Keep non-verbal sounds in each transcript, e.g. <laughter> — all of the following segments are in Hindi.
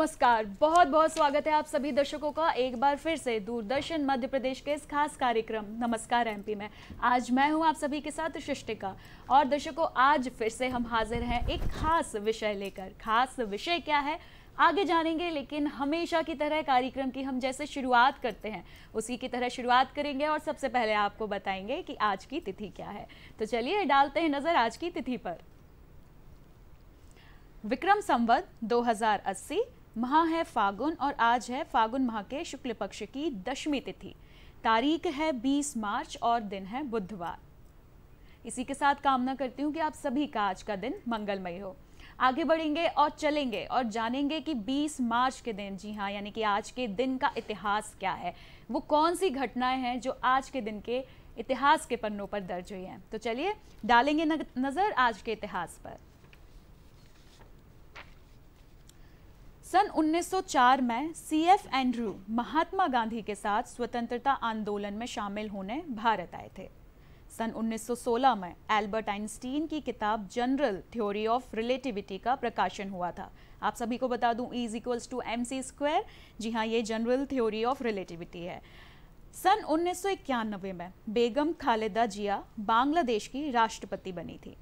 नमस्कार। बहुत बहुत स्वागत है आप सभी दर्शकों का एक बार फिर से दूरदर्शन मध्य प्रदेश के इस खास कार्यक्रम। नमस्कार एमपी में। आज मैं हूँ आप सभी के साथ सृष्टिका। और दर्शकों, आज फिर से हम हाजिर हैं एक खास विषय लेकर। खास विषय क्या है, आगे जानेंगे, लेकिन हमेशा की तरह कार्यक्रम की हम जैसे शुरुआत करते हैं, उसी की तरह शुरुआत करेंगे और सबसे पहले आपको बताएँगे कि आज की तिथि क्या है। तो चलिए डालते हैं नज़र आज की तिथि पर। विक्रम संवत 2080 माह है फागुन और आज है फागुन माह के शुक्ल पक्ष की दशमी तिथि। तारीख है 20 मार्च और दिन है बुधवार। इसी के साथ कामना करती हूँ कि आप सभी का आज का दिन मंगलमय हो। आगे बढ़ेंगे और चलेंगे और जानेंगे कि 20 मार्च के दिन, जी हाँ यानी कि आज के दिन का इतिहास क्या है। वो कौन सी घटनाएँ हैं जो आज के दिन के इतिहास के पन्नों पर दर्ज हुई हैं। तो चलिए, डालेंगे नज़र आज के इतिहास पर। सन 1904 में C F Andrew Mahatma Gandhi के साथ स्वतंत्रता आंदोलन में शामिल होने भारत आए थे। सन 1916 में एल्बर्ट आइंस्टीन की किताब जनरल थ्योरी ऑफ़ रिलेटिविटी का प्रकाशन हुआ था। आप सभी को बता दूँ is equals to M C square जी हाँ ये जनरल थ्योरी ऑफ़ रिलेटिविटी है। सन उन्नीस सौ इक्यानवे में बेगम खालिदा जिया बांग्लादेश की राष्ट्रपति बनी थी।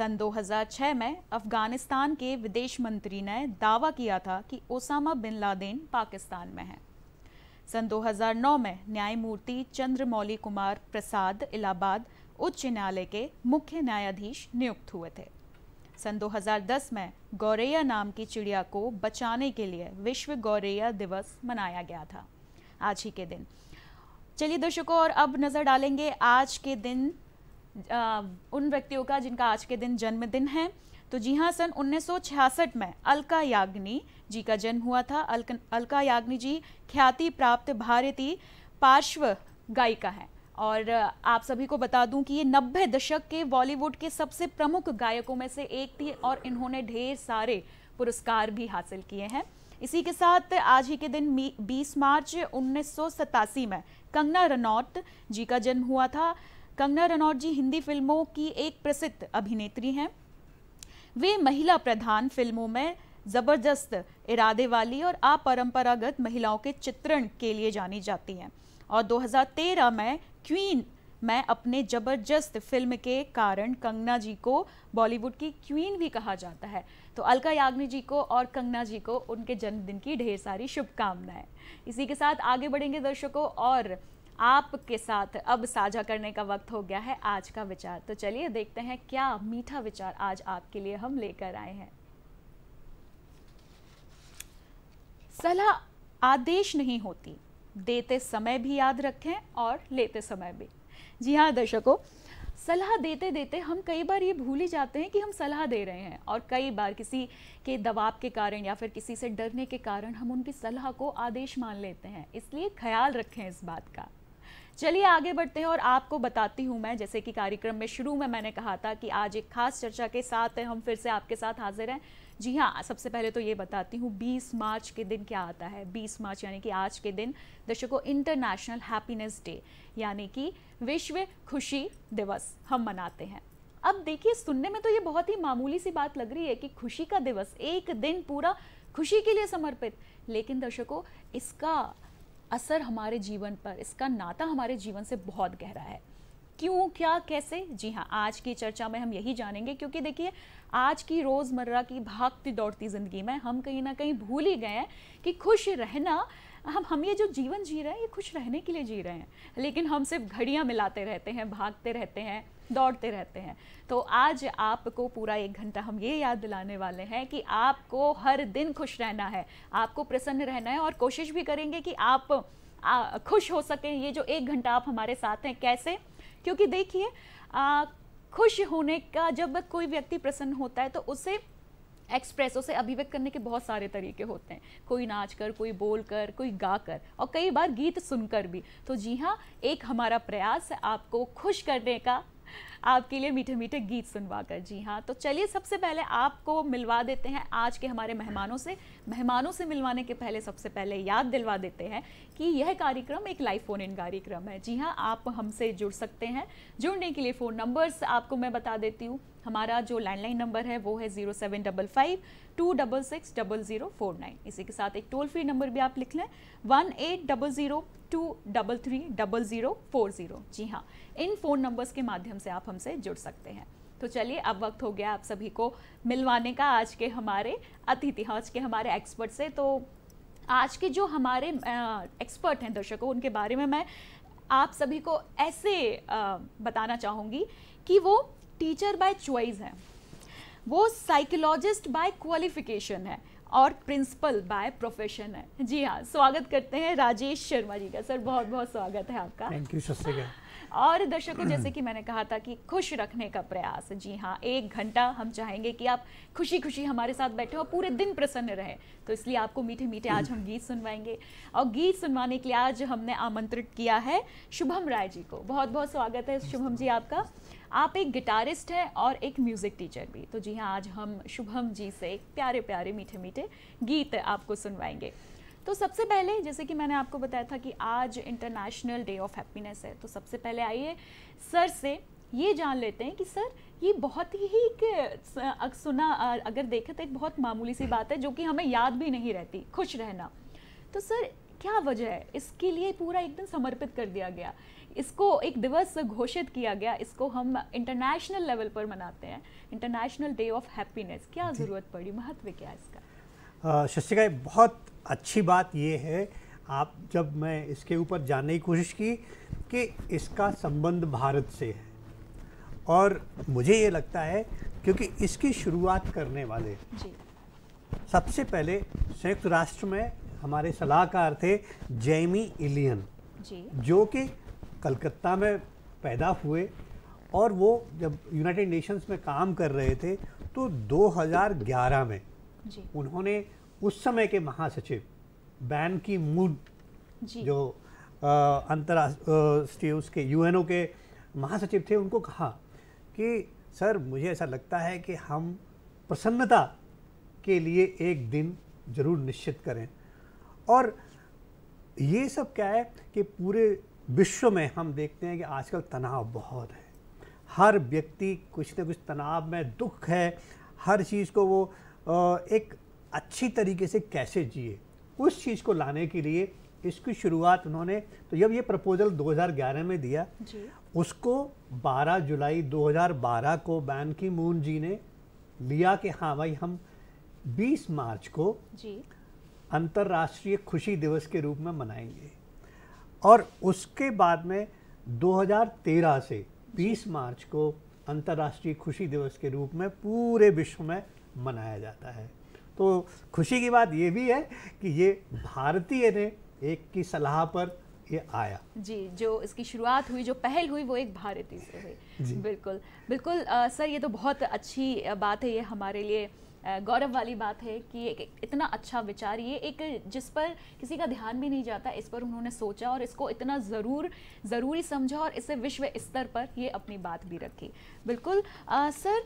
सन 2006 में अफ़गानिस्तान के विदेश मंत्री ने दावा किया था कि ओसामा बिन लादेन पाकिस्तान में है। सन 2009 में न्यायमूर्ति चंद्रमौली कुमार प्रसाद इलाहाबाद उच्च न्यायालय के मुख्य न्यायाधीश नियुक्त हुए थे। सन 2010 में गौरैया नाम की चिड़िया को बचाने के लिए विश्व गौरैया दिवस मनाया गया था। आज ही के दिन। चलिए दर्शकों, और अब नज़र डालेंगे आज के दिन उन व्यक्तियों का जिनका आज के दिन जन्मदिन है। तो जी हाँ सन 1966 में अलका याग्नि जी का जन्म हुआ था। अलक, अलका याग्नि जी ख्याति प्राप्त भारतीय पार्श्व गायिका हैं। और आप सभी को बता दूँ कि ये नब्बे दशक के बॉलीवुड के सबसे प्रमुख गायकों में से एक थी और इन्होंने ढेर सारे पुरस्कार भी हासिल किए हैं। इसी के साथ आज ही के दिन 20 मार्च उन्नीस सौ सतासी में कंगना रनौत जी का जन्म हुआ था। कंगना रनौत जी हिंदी फ़िल्मों की एक प्रसिद्ध अभिनेत्री हैं। वे महिला प्रधान फ़िल्मों में ज़बरदस्त इरादे वाली और अपरंपरागत महिलाओं के चित्रण के लिए जानी जाती हैं। और 2013 में क्वीन में अपने ज़बरदस्त फ़िल्म के कारण कंगना जी को बॉलीवुड की क्वीन भी कहा जाता है। तो अलका याग्नि जी को और कंगना जी को उनके जन्मदिन की ढेर सारी शुभकामनाएँ। इसी के साथ आगे बढ़ेंगे दर्शकों और आपके साथ अब साझा करने का वक्त हो गया है आज का विचार। तो चलिए देखते हैं क्या मीठा विचार आज आपके लिए हम लेकर आए हैं। सलाह आदेश नहीं होती। देते समय भी याद रखें और लेते समय भी। जी हाँ दर्शकों, सलाह देते देते हम कई बार ये भूल ही जाते हैं कि हम सलाह दे रहे हैं और कई बार किसी के दबाव के कारण या फिर किसी से डरने के कारण हम उनकी सलाह को आदेश मान लेते हैं। इसलिए ख्याल रखें इस बात का। चलिए आगे बढ़ते हैं और आपको बताती हूँ मैं, जैसे कि कार्यक्रम में शुरू में मैंने कहा था कि आज एक खास चर्चा के साथ हम फिर से आपके साथ हाजिर हैं। जी हाँ सबसे पहले तो ये बताती हूँ 20 मार्च के दिन क्या आता है? 20 मार्च यानी कि आज के दिन, दर्शकों इंटरनेशनल हैप्पीनेस डे यानी कि विश्व खुशी दिवस हम मनाते हैं। अब देखिए, सुनने में तो ये बहुत ही मामूली सी बात लग रही है कि खुशी का दिवस, एक दिन पूरा खुशी के लिए समर्पित। लेकिन दर्शकों, इसका असर हमारे जीवन पर, इसका नाता हमारे जीवन से बहुत गहरा है। क्यों, क्या, कैसे? जी हाँ आज की चर्चा में हम यही जानेंगे क्योंकि देखिए, आज की रोज़मर्रा की भागती दौड़ती ज़िंदगी में हम कहीं ना कहीं भूल ही गए हैं कि खुश रहना हम हम ये जो जीवन जी रहे हैं, ये खुश रहने के लिए जी रहे हैं। लेकिन हम सिर्फ़ घड़ियाँ मिलाते रहते हैं, भागते रहते हैं, दौड़ते रहते हैं। तो आज आपको पूरा एक घंटा हम ये याद दिलाने वाले हैं कि आपको हर दिन खुश रहना है। आपको प्रसन्न रहना है और कोशिश भी करेंगे कि आप खुश हो सकें। ये जो एक घंटा आप हमारे साथ हैं, कैसे? क्योंकि देखिए खुश होने का जब कोई व्यक्ति प्रसन्न होता है तो उसे एक्सप्रेस उसे अभिव्यक्त करने के बहुत सारे तरीके होते हैं। कोई नाच कर, कोई बोल कर, कोई गा कर, और कई बार गीत सुनकर भी। तो जी हाँ एक हमारा प्रयास है आपको खुश करने का, आपके लिए मीठे मीठे गीत सुनवा कर जी हाँ तो चलिए सबसे पहले आपको मिलवा देते हैं आज के हमारे मेहमानों से। मेहमानों से मिलवाने के पहले सबसे पहले याद दिलवा देते हैं कि यह कार्यक्रम एक लाइव फ़ोन इन कार्यक्रम है। जी हाँ आप हमसे जुड़ सकते हैं। जुड़ने के लिए फ़ोन नंबर्स आपको मैं बता देती हूँ। हमारा जो लैंडलाइन नंबर है वो है zero seven double five two double six double zero four nine इसी के साथ एक टोल फ्री नंबर भी आप लिख लें one eight double zero two double three double zero four zero जी हाँ इन फ़ोन नंबर्स के माध्यम से आप हमसे जुड़ सकते हैं। तो चलिए अब वक्त हो गया आप सभी को मिलवाने का आज के हमारे अतिथि आज के हमारे एक्सपर्ट से। तो आज के जो हमारे एक्सपर्ट हैं दर्शकों उनके बारे में मैं आप सभी को ऐसे आ, बताना चाहूँगी कि वो टीचर बाय चॉइस है। वो साइकोलॉजिस्ट बाय क्वालिफिकेशन है और प्रिंसिपल बाय प्रोफेशन है। जी हाँ स्वागत करते हैं राजेश शर्मा जी का। सर बहुत बहुत स्वागत है आपका। थैंक यू और दर्शकों जैसे कि मैंने कहा था कि खुश रखने का प्रयास। जी हाँ एक घंटा हम चाहेंगे कि आप खुशी खुशी हमारे साथ बैठे हो पूरे दिन प्रसन्न रहे। तो इसलिए आपको मीठे मीठे आज हम गीत सुनवाएँगे। और गीत सुनवाने के लिए आज हमने आमंत्रित किया है शुभम राय जी को। बहुत बहुत स्वागत है शुभम जी आपका। आप एक गिटारिस्ट हैं और एक म्यूज़िक टीचर भी। तो जी हाँ आज हम शुभम जी से प्यारे प्यारे, मीठे मीठे गीत आपको सुनवाएँगे। तो सबसे पहले, जैसे कि मैंने आपको बताया था कि आज इंटरनेशनल डे ऑफ़ हैप्पीनेस है तो सबसे पहले आइए सर से ये जान लेते हैं कि सर, ये बहुत ही एक सुना अगर देखें तो एक बहुत मामूली सी बात है जो कि हमें याद भी नहीं रहती, खुश रहना। तो सर, क्या वजह है? इसके लिए पूरा एकदम समर्पित कर दिया गया। इसको एक दिवस घोषित किया गया इसको हम इंटरनेशनल लेवल पर मनाते हैं इंटरनेशनल डे ऑफ़ हैप्पीनेस क्या ज़रूरत पड़ी? महत्व क्या इसका? शशिका बहुत अच्छी बात ये है आप जब मैं इसके ऊपर जानने की कोशिश की कि इसका संबंध भारत से है। और मुझे ये लगता है क्योंकि इसकी शुरुआत करने वाले जी। सबसे पहले संयुक्त राष्ट्र में हमारे सलाहकार थे जैमी इलियन जी। जो कि कलकत्ता में पैदा हुए और वो जब यूनाइटेड नेशंस में काम कर रहे थे तो 2011 में जी। उन्होंने उस समय के महासचिव बैन की मूड जो अंतर्राष्ट्रीय उसके यूएनओ के महासचिव थे उनको कहा कि सर मुझे ऐसा लगता है कि हम प्रसन्नता के लिए एक दिन ज़रूर निश्चित करें और ये सब क्या है कि पूरे विश्व में हम देखते हैं कि आजकल तनाव बहुत है। हर व्यक्ति कुछ ना कुछ तनाव में दुख है। हर चीज़ को वो एक अच्छी तरीके से कैसे जिए उस चीज़ को लाने के लिए इसकी शुरुआत उन्होंने तो जब ये प्रपोजल 2011 में दिया जी। उसको 12 जुलाई 2012 को बैन की मून जी ने लिया कि हाँ भाई हम 20 मार्च को अंतर्राष्ट्रीय खुशी दिवस के रूप में मनाएँगे। और उसके बाद में 2013 से 20 मार्च को अंतर्राष्ट्रीय खुशी दिवस के रूप में पूरे विश्व में मनाया जाता है। तो खुशी की बात ये भी है कि ये भारतीय ने एक की सलाह पर ये आया। जी जो इसकी शुरुआत हुई जो पहल हुई वो एक भारतीय से हुई। बिल्कुल बिल्कुल आ, सर ये तो बहुत अच्छी बात है ये हमारे लिए गौरव वाली बात है कि एक इतना अच्छा विचार ये एक जिस पर किसी का ध्यान भी नहीं जाता इस पर उन्होंने सोचा और इसको इतना ज़रूर ज़रूरी समझा और इसे विश्व स्तर पर ये अपनी बात भी रखी। बिल्कुल आ, सर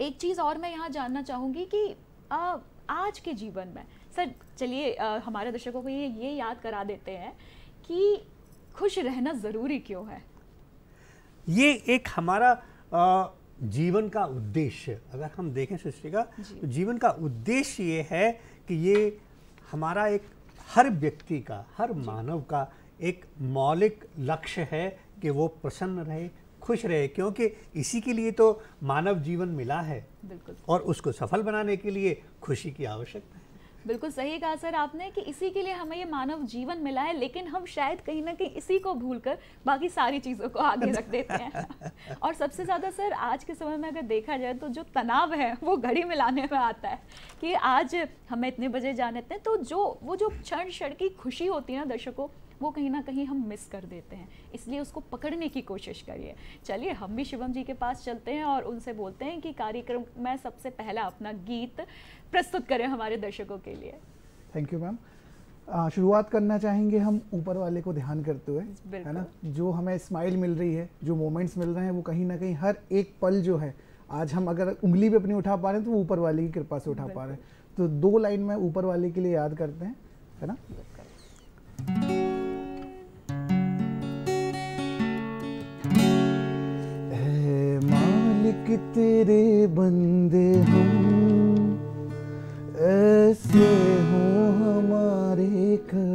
एक चीज़ और मैं यहाँ जानना चाहूँगी कि आ, आज के जीवन में सर चलिए हमारे दर्शकों को ये ये याद करा देते हैं कि खुश रहना ज़रूरी क्यों है? ये एक हमारा आ, जीवन का उद्देश्य अगर हम देखें सृष्टि का तो जीवन का उद्देश्य ये है कि ये हमारा एक हर व्यक्ति का हर मानव का एक मौलिक लक्ष्य है कि वो प्रसन्न रहे खुश रहे क्योंकि इसी के लिए तो मानव जीवन मिला है। और उसको सफल बनाने के लिए खुशी की आवश्यकता है। बिल्कुल सही कहा सर आपने कि इसी के लिए हमें ये मानव जीवन मिला है लेकिन हम शायद कहीं ना कहीं इसी को भूलकर बाकी सारी चीज़ों को आगे रख देते हैं। <laughs> और सबसे ज़्यादा सर आज के समय में अगर देखा जाए तो जो तनाव है वो घड़ी में लाने में आता है कि आज हमें इतने बजे जाने थे तो जो वो जो क्षण क्षण की खुशी होती है ना दर्शकों वो कहीं ना कहीं हम मिस कर देते हैं। इसलिए उसको पकड़ने की कोशिश करिए। चलिए हम भी शिवम जी के पास चलते हैं और उनसे बोलते हैं कि कार्यक्रम में सबसे पहला अपना गीत प्रस्तुत करें हमारे दर्शकों के लिए। थैंक यू मैम शुरुआत करना चाहेंगे हम ऊपर वाले को ध्यान करते हुए है ना? जो हमें स्माइल मिल रही है जो मोमेंट्स मिल रहे हैं वो कहीं ना कहीं हर एक पल जो है आज हम अगर उंगली भी अपनी उठा पा रहे हैं तो वो ऊपर वाले की कृपा से उठा पा रहे हैं। तो दो लाइन में ऊपर वाले के लिए याद करते हैं है ना? मालिक तेरे बंदे हम ऐसे हो हमारे करम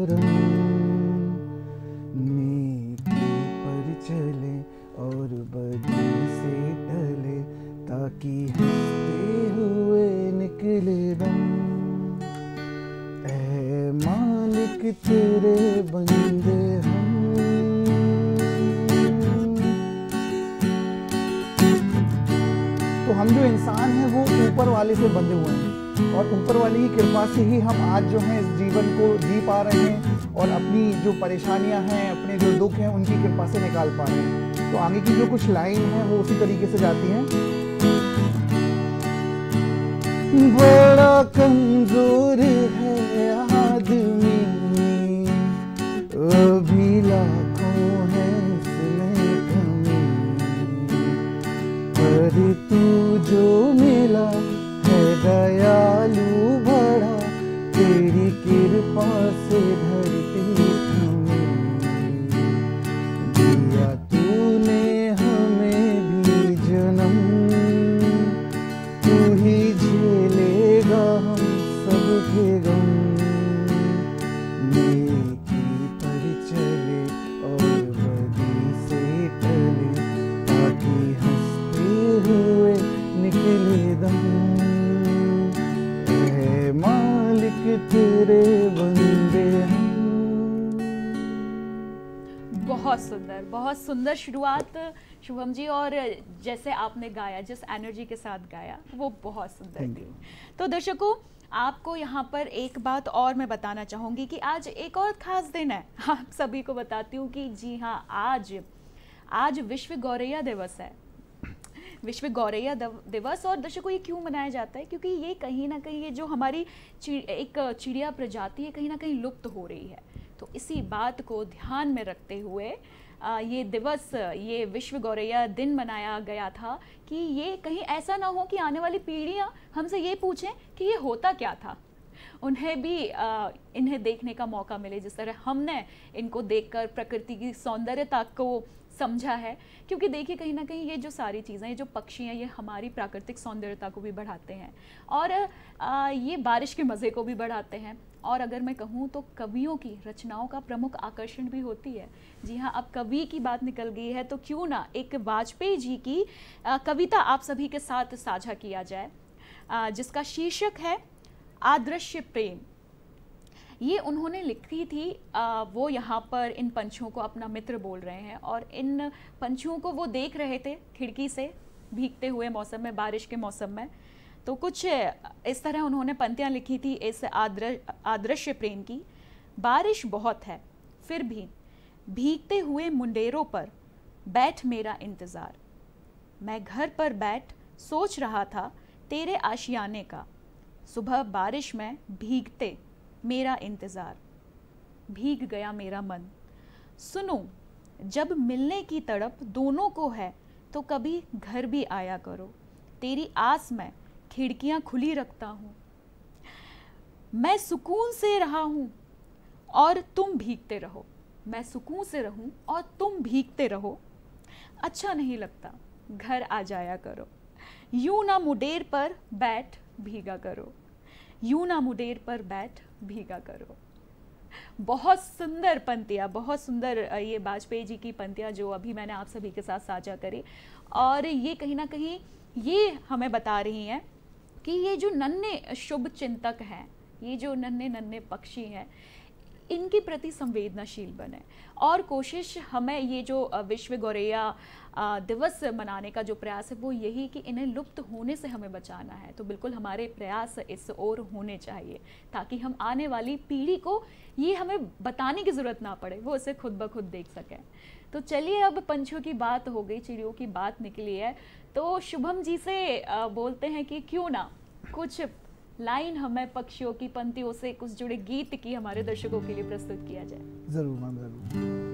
जो परेशानियाँ हैं, अपने जो दुख हैं, उनकी कृपा से निकाल पा रहे हैं। तो आगे की जो कुछ लाइन है, वो उसी तरीके से जाती है। बड़ा कमज़ोर शुरुआत शुभम जी और जैसे आपने गाया जिस एनर्जी के साथ गाया वो बहुत सुंदर थी। तो दर्शकों आपको यहाँ पर एक बात और मैं बताना चाहूँगी कि आज एक और ख़ास दिन है। <laughs> आप सभी को बताती हूँ कि जी हाँ आज आज विश्व गौरैया दिवस है। विश्व गौरैया दिवस और दर्शकों ये क्यों मनाया जाता है? क्योंकि ये कहीं ना कहीं ये जो हमारी चि- एक चिड़िया प्रजाति है कहीं ना कहीं लुप्त हो रही है। तो इसी बात को ध्यान में रखते हुए ये दिवस ये विश्व गौरैया दिन मनाया गया था कि ये कहीं ऐसा ना हो कि आने वाली पीढ़ियाँ हमसे ये पूछें कि ये होता क्या था। उन्हें भी आ, इन्हें देखने का मौका मिले जिस तरह हमने इनको देखकर प्रकृति की सौंदर्यता को समझा है। क्योंकि देखिए कहीं ना कहीं ये जो सारी चीज़ें ये जो पक्षी हैं ये हमारी प्राकृतिक सौंदर्यता को भी बढ़ाते हैं। और आ, ये बारिश के मज़े को भी बढ़ाते हैं। और अगर मैं कहूँ तो कवियों की रचनाओं का प्रमुख आकर्षण भी होती है। जी हाँ अब कवि की बात निकल गई है तो क्यों ना एक वाजपेयी जी की कविता आप सभी के साथ साझा किया जाए। जिसका शीर्षक है आदृश्य प्रेम। ये उन्होंने लिखी थी आ, वो यहाँ पर इन पंछियों को अपना मित्र बोल रहे हैं और इन पंछियों को वो देख रहे थे खिड़की से भीगते हुए मौसम में बारिश के मौसम में। तो कुछ इस तरह उन्होंने पंक्तियाँ लिखी थी इस आदृ आदृश्य प्रेम की। बारिश बहुत है, फिर भी भीगते हुए मुंडेरों पर बैठ मेरा इंतज़ार। मैं घर पर बैठ सोच रहा था तेरे आशियाने का। सुबह बारिश में भीगते मेरा इंतज़ार। भीग गया मेरा मन। सुनो, जब मिलने की तड़प दोनों को है तो कभी घर भी आया करो। तेरी आस में खिड़कियाँ खुली रखता हूँ। मैं सुकून से रहा हूँ और तुम भीगते रहो। मैं सुकून से रहूँ और तुम भीगते रहो। अच्छा नहीं लगता, घर आ जाया करो। यूँ ना मुडेर पर बैठ भीगा करो। यूँ ना मुडेर पर बैठ भीगा करो। बहुत सुंदर पंक्तियाँ बहुत सुंदर ये वाजपेयी जी की पंक्तियाँ जो अभी मैंने आप सभी के साथ साझा करी। और ये कहीं ना कहीं, ये हमें बता रही हैं कि ये जो नन्हे शुभ चिंतक हैं, ये जो नन्हे नन्हे पक्षी हैं, इनके प्रति संवेदनाशील बने। और कोशिश हमें ये जो विश्व गौरैया दिवस मनाने का जो प्रयास है, वो यही कि इन्हें लुप्त होने से हमें बचाना है। तो बिल्कुल हमारे प्रयास इस ओर होने चाहिए, ताकि हम आने वाली पीढ़ी को ये हमें बताने की ज़रूरत ना पड़े, वो इसे खुद ब खुद देख सकें। तो चलिए अब पंछियों की बात हो गई, चिड़ियों की बात निकली है। तो शुभम जी से बोलते हैं कि क्यों ना कुछ लाइन हमें पक्षियों की, पंक्तियों से कुछ जुड़े गीत की हमारे दर्शकों के लिए प्रस्तुत किया जाए। ज़रूर मैम, ज़रूर।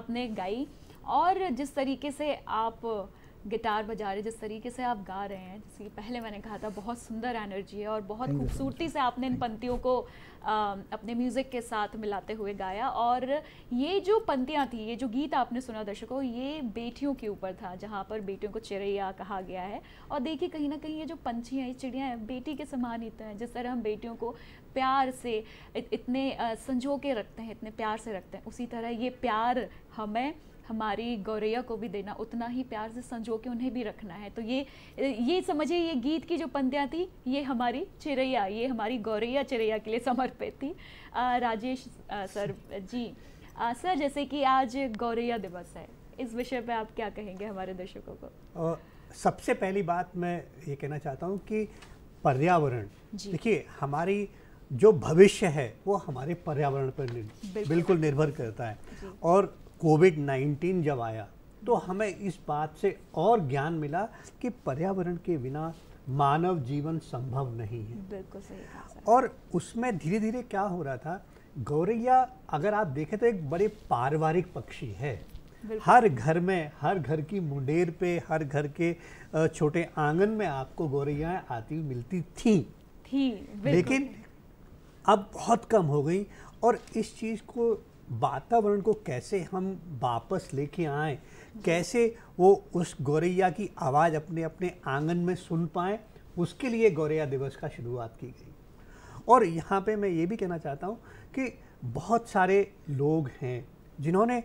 आपने गाई और जिस तरीके से आप गिटार बजा रहे जिस तरीके से आप गा रहे हैं जैसे कि पहले मैंने कहा था बहुत सुंदर एनर्जी है और बहुत खूबसूरती से आपने इन पंक्तियों को आ, अपने म्यूज़िक के साथ मिलाते हुए गाया और ये जो पंक्तियाँ थी ये जो गीत आपने सुना दर्शकों ये बेटियों के ऊपर था जहाँ पर बेटियों को चिड़ैया कहा गया है। और देखिए कहीं ना कहीं ये जो पंछी हैं ये चिड़िया हैं बेटी के समान ही तो हैं। जिस तरह हम बेटियों को प्यार से इत, इतने संजो के रखते हैं इतने प्यार से रखते हैं। उसी तरह ये प्यार हमें हमारी गौरैया को भी देना उतना ही प्यार से संजो के उन्हें भी रखना है। तो ये ये समझिए ये गीत की जो पंक्तियाँ थी ये हमारी चिड़ैया ये हमारी गौरैया चिड़ैया के लिए समर्पित थी। आ, राजेश आ, सर जी आ, सर जैसे कि आज गौरैया दिवस है इस विषय पे आप क्या कहेंगे हमारे दर्शकों को? आ, सबसे पहली बात मैं ये कहना चाहता हूँ कि पर्यावरण देखिए हमारी जो भविष्य है वो हमारे पर्यावरण पर बिल्कुल, बिल्कुल निर्भर करता है। और कोविड 19 जब आया तो हमें इस बात से और ज्ञान मिला कि पर्यावरण के बिना मानव जीवन संभव नहीं है। बिल्कुल सही और उसमें धीरे धीरे क्या हो रहा था गौरैया अगर आप देखें तो एक बड़े पारिवारिक पक्षी है। हर घर में हर घर की मुंडेर पे हर घर के छोटे आँगन में आपको गौरैया आती मिलती थी। थी लेकिन अब बहुत कम हो गई और इस चीज़ को वातावरण को कैसे हम वापस लेके आए? कैसे वो उस गौरैया की आवाज़ अपने अपने आँगन में सुन पाए? उसके लिए गौरैया दिवस का शुरुआत की गई। और यहाँ पे मैं ये भी कहना चाहता हूँ कि बहुत सारे लोग हैं जिन्होंने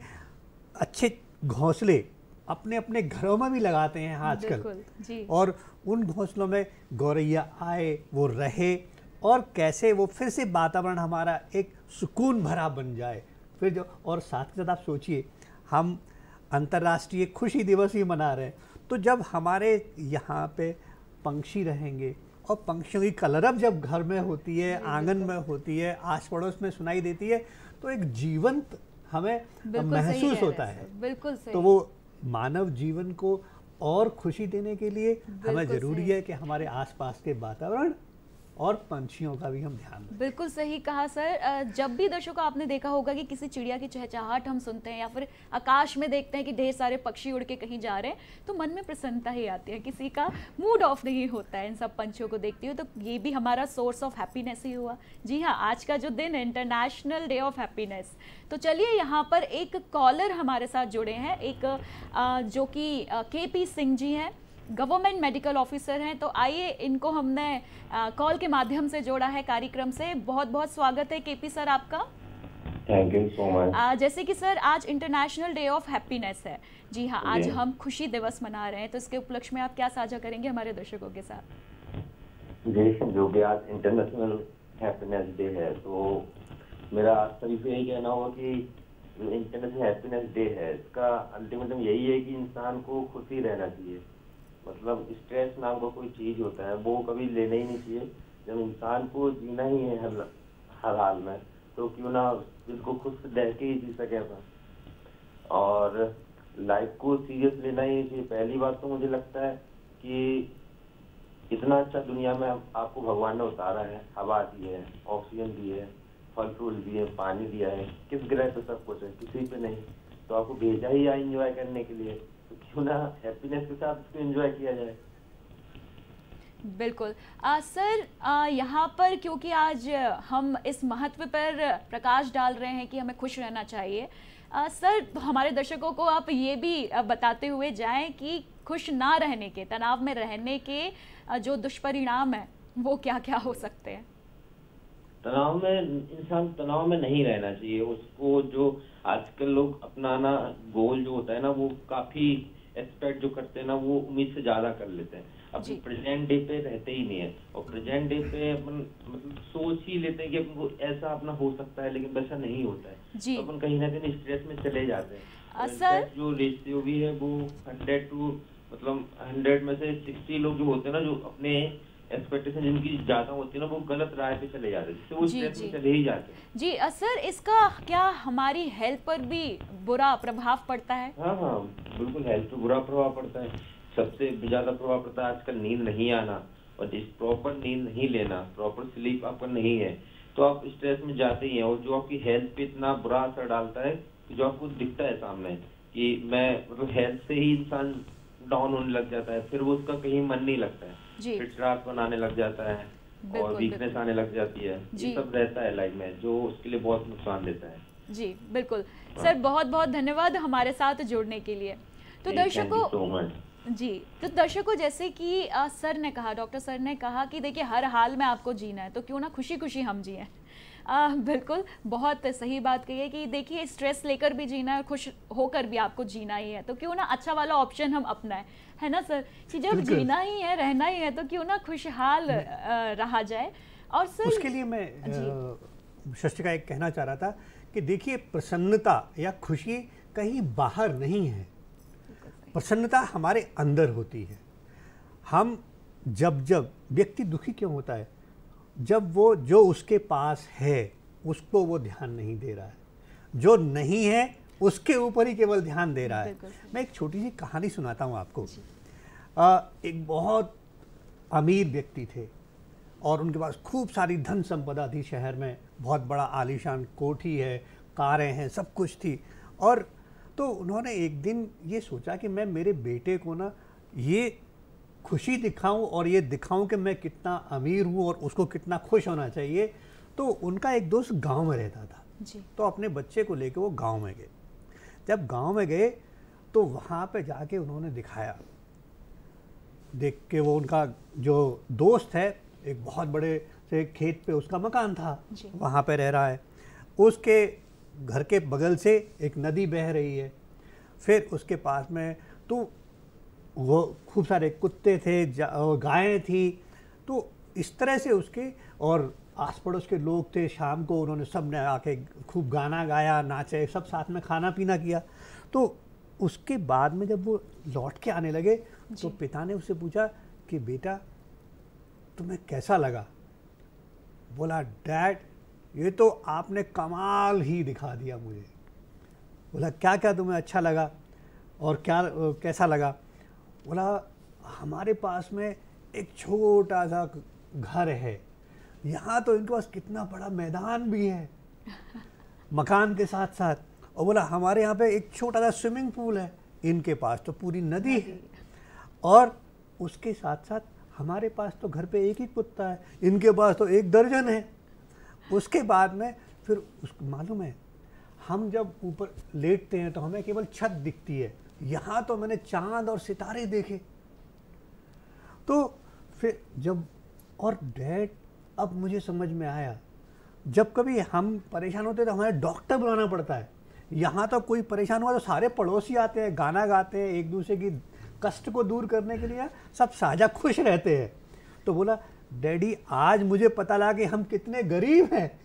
अच्छे घोंसले अपने अपने घरों में भी लगाते हैं आजकल। और उन घोंसलों में गौरैया आए वो रहे और कैसे वो फिर से वातावरण हमारा एक सुकून भरा बन जाए। फिर जो और साथ के साथ आप सोचिए हम अंतर्राष्ट्रीय खुशी दिवस ही मना रहे हैं। तो जब हमारे यहाँ पे पंक्षी रहेंगे और पंक्षियों की कलरब जब घर में होती है आँगन में होती है आस पड़ोस में सुनाई देती है तो एक जीवंत हमें महसूस होता है बिल्कुल सही। तो वो मानव जीवन को और खुशी देने के लिए हमें ज़रूरी है कि हमारे आसपास के वातावरण और पंछियों का भी हम ध्यान बिल्कुल सही कहा, सर। जब भी दर्शकों आपने देखा होगा कि किसी चिड़िया की चहचहाट हम सुनते हैं या फिर आकाश में देखते हैं कि ढेर सारे पक्षी उड़ के कहीं जा रहे हैं तो मन में प्रसन्नता ही आती है। किसी का मूड ऑफ़ नहीं होता है इन सब पंछियों को देखती हूँ तो ये भी हमारा सोर्स ऑफ़ हैप्पीनेस ही हुआ। जी हाँ आज का जो दिन है इंटरनेशनल डे ऑफ़ हैप्पीनेस तो चलिए यहाँ पर एक कॉलर हमारे साथ जुड़े हैं। एक जो कि के पी सिंह जी हैं। गवर्नमेंट मेडिकल ऑफिसर हैं तो आइए इनको हमने कॉल के माध्यम से जोड़ा है कार्यक्रम से। बहुत बहुत स्वागत है केपी सर आपका। थैंक यू सो मच जैसे कि सर आज इंटरनेशनल डे ऑफ़ हैप्पीनेस है। जी हाँ आज हम खुशी दिवस मना रहे हैं तो इसके उपलक्ष्य में आप क्या साझा करेंगे हमारे दर्शकों के साथ? जी जो भी आज इंटरनेशनल हैप्पीनेस डे है तो मेरा सभी से यही कहना होगा कि इंटरनेशनल हैप्पीनेस डे है इसका अल्टीमेटम यही है कि इंसान को खुशी रहना चाहिए। मतलब स्ट्रेस नाम का कोई चीज़ होता है, वो कभी लेना ही नहीं चाहिए। जब इंसान को जीना ही है हर हर हाल में तो क्यों ना जिसको खुद रह के ही जी सके था और लाइफ को सीरियस लेना ही चाहिए। पहली बात तो मुझे लगता है कि इतना अच्छा दुनिया में आपको भगवान ने उतारा है। हवा दी है ऑक्सीजन दी है, फल फूल दिए पानी दिया है। किस ग्रह पे सब कुछ है? किसी पे नहीं। तो आपको भेजा ही है इंजॉय करने के लिए। बिल्कुल। आ, सर यहाँ पर क्योंकि आज हम इस महत्व पर प्रकाश डाल रहे हैं कि हमें खुश रहना चाहिए आ, सर हमारे दर्शकों को आप ये भी बताते हुए जाएँ कि खुश ना रहने के तनाव में रहने के जो दुष्परिणाम है वो क्या क्या हो सकते हैं? तनाव में इंसान तनाव में नहीं रहना चाहिए। उसको जो आजकल लोग अपनाना गोल जो होता है ना वो काफ़ी एक्सपेक्ट जो करते हैं ना वो उम्मीद से ज़्यादा कर लेते हैं। अपने प्रेजेंट डे पे रहते ही नहीं है। और प्रेजेंट डे पे अपन मतलब सोच ही लेते हैं कि अपन को ऐसा अपना हो सकता है लेकिन वैसा नहीं होता है। तो अपन कहीं ना कहीं स्ट्रेस में चले जाते हैं। तो सर- जो रेशियो भी है वो हंड्रेड टू मतलब हंड्रेड में से सिक्सटी लोग जो होते हैं ना जो अपने एक्सपेक्टेशन जिनकी ज़्यादा होती है ना वो गलत राय पे चले जाते हैं। जिससे वो में चले ही जाते हैं। जी अ, सर इसका क्या हमारी हेल्थ पर भी बुरा प्रभाव पड़ता है? हाँ हाँ बिल्कुल हेल्थ पे बुरा प्रभाव पड़ता है। सबसे ज़्यादा प्रभाव पड़ता है आजकल नींद नहीं आना और जिस प्रॉपर नींद नहीं लेना प्रॉपर स्लीप आपका नहीं है तो आप स्ट्रेस में जाते ही हैं और जो आपकी हेल्थ पे इतना बुरा असर डालता है कि जो आपको दिखता है सामने कि मैं मतलब हेल्थ से ही इंसान डाउन होने लग जाता है फिर वो उसका कहीं मन नहीं लगता है। जी। बनाने लग जाता है और वीकनेस आने लग जाती है। ये सब रहता है लाइफ में जो उसके लिए बहुत नुकसान देता है। जी बिल्कुल। सर बहुत बहुत धन्यवाद हमारे साथ जुड़ने के लिए। तो दर्शकों जी तो दर्शकों जैसे कि सर ने कहा डॉक्टर सर ने कहा कि देखिए हर हाल में आपको जीना है तो क्यों ना खुशी खुशी हम जिए। आ, बिल्कुल बहुत सही बात कही है कि देखिए स्ट्रेस लेकर भी जीना है खुश होकर भी आपको जीना ही है। तो क्यों ना अच्छा वाला ऑप्शन हम अपनाएँ है ना सर कि जब जीना ही है रहना ही है तो क्यों ना खुशहाल रहा जाए। और सर उसके लिए मैं शशिका एक कहना चाह रहा था कि देखिए प्रसन्नता या खुशी कहीं बाहर नहीं है। प्रसन्नता हमारे अंदर होती है। हम जब जब व्यक्ति दुखी क्यों होता है? जब वो जो उसके पास है उसको वो ध्यान नहीं दे रहा है। जो नहीं है उसके ऊपर ही केवल ध्यान दे रहा है। मैं एक छोटी सी कहानी सुनाता हूँ आपको। अ, एक बहुत अमीर व्यक्ति थे और उनके पास खूब सारी धन संपदा थी शहर में। बहुत बड़ा आलीशान कोठी है कारें हैं सब कुछ थी। और तो उन्होंने एक दिन ये सोचा कि मैं मेरे बेटे को ना ये खुशी दिखाऊँ और ये दिखाऊँ कि मैं कितना अमीर हूँ और उसको कितना खुश होना चाहिए तो उनका एक दोस्त गाँव में रहता था। जी। तो अपने बच्चे को लेकर वो गाँव में गए। जब गाँव में गए तो वहाँ पे जाके उन्होंने दिखाया। देख के वो उनका जो दोस्त है एक बहुत बड़े से खेत पे उसका मकान था जी। वहाँ पे रह रहा है। उसके घर के बगल से एक नदी बह रही है। फिर उसके पास में तो वो खूब सारे कुत्ते थे गायें थी। तो इस तरह से उसके और आस पड़ोस के लोग थे। शाम को उन्होंने सबने आके खूब गाना गाया नाचे सब साथ में खाना पीना किया। तो उसके बाद में जब वो लौट के आने लगे तो पिता ने उससे पूछा कि बेटा तुम्हें कैसा लगा? बोला डैड ये तो आपने कमाल ही दिखा दिया मुझे। बोला क्या क्या तुम्हें अच्छा लगा और क्या कैसा लगा? बोला हमारे पास में एक छोटा सा घर है। यहाँ तो इनके पास कितना बड़ा मैदान भी है। <laughs> मकान के साथ साथ और बोला हमारे यहाँ पे एक छोटा सा स्विमिंग पूल है इनके पास तो पूरी नदी है। और उसके साथ साथ हमारे पास तो घर पे एक ही कुत्ता है इनके पास तो एक दर्जन है। उसके बाद में फिर उस मालूम है हम जब ऊपर लेटते हैं तो हमें केवल छत दिखती है। यहाँ तो मैंने चाँद और सितारे देखे। तो फिर जब, और डैड, अब मुझे समझ में आया, जब कभी हम परेशान होते तो हमें डॉक्टर बुलाना पड़ता है। यहाँ तो कोई परेशान हुआ तो सारे पड़ोसी आते हैं, गाना गाते हैं, एक दूसरे की कष्ट को दूर करने के लिए सब साझा खुश रहते हैं। तो बोला, डैडी, आज मुझे पता लगा कि हम कितने गरीब हैं।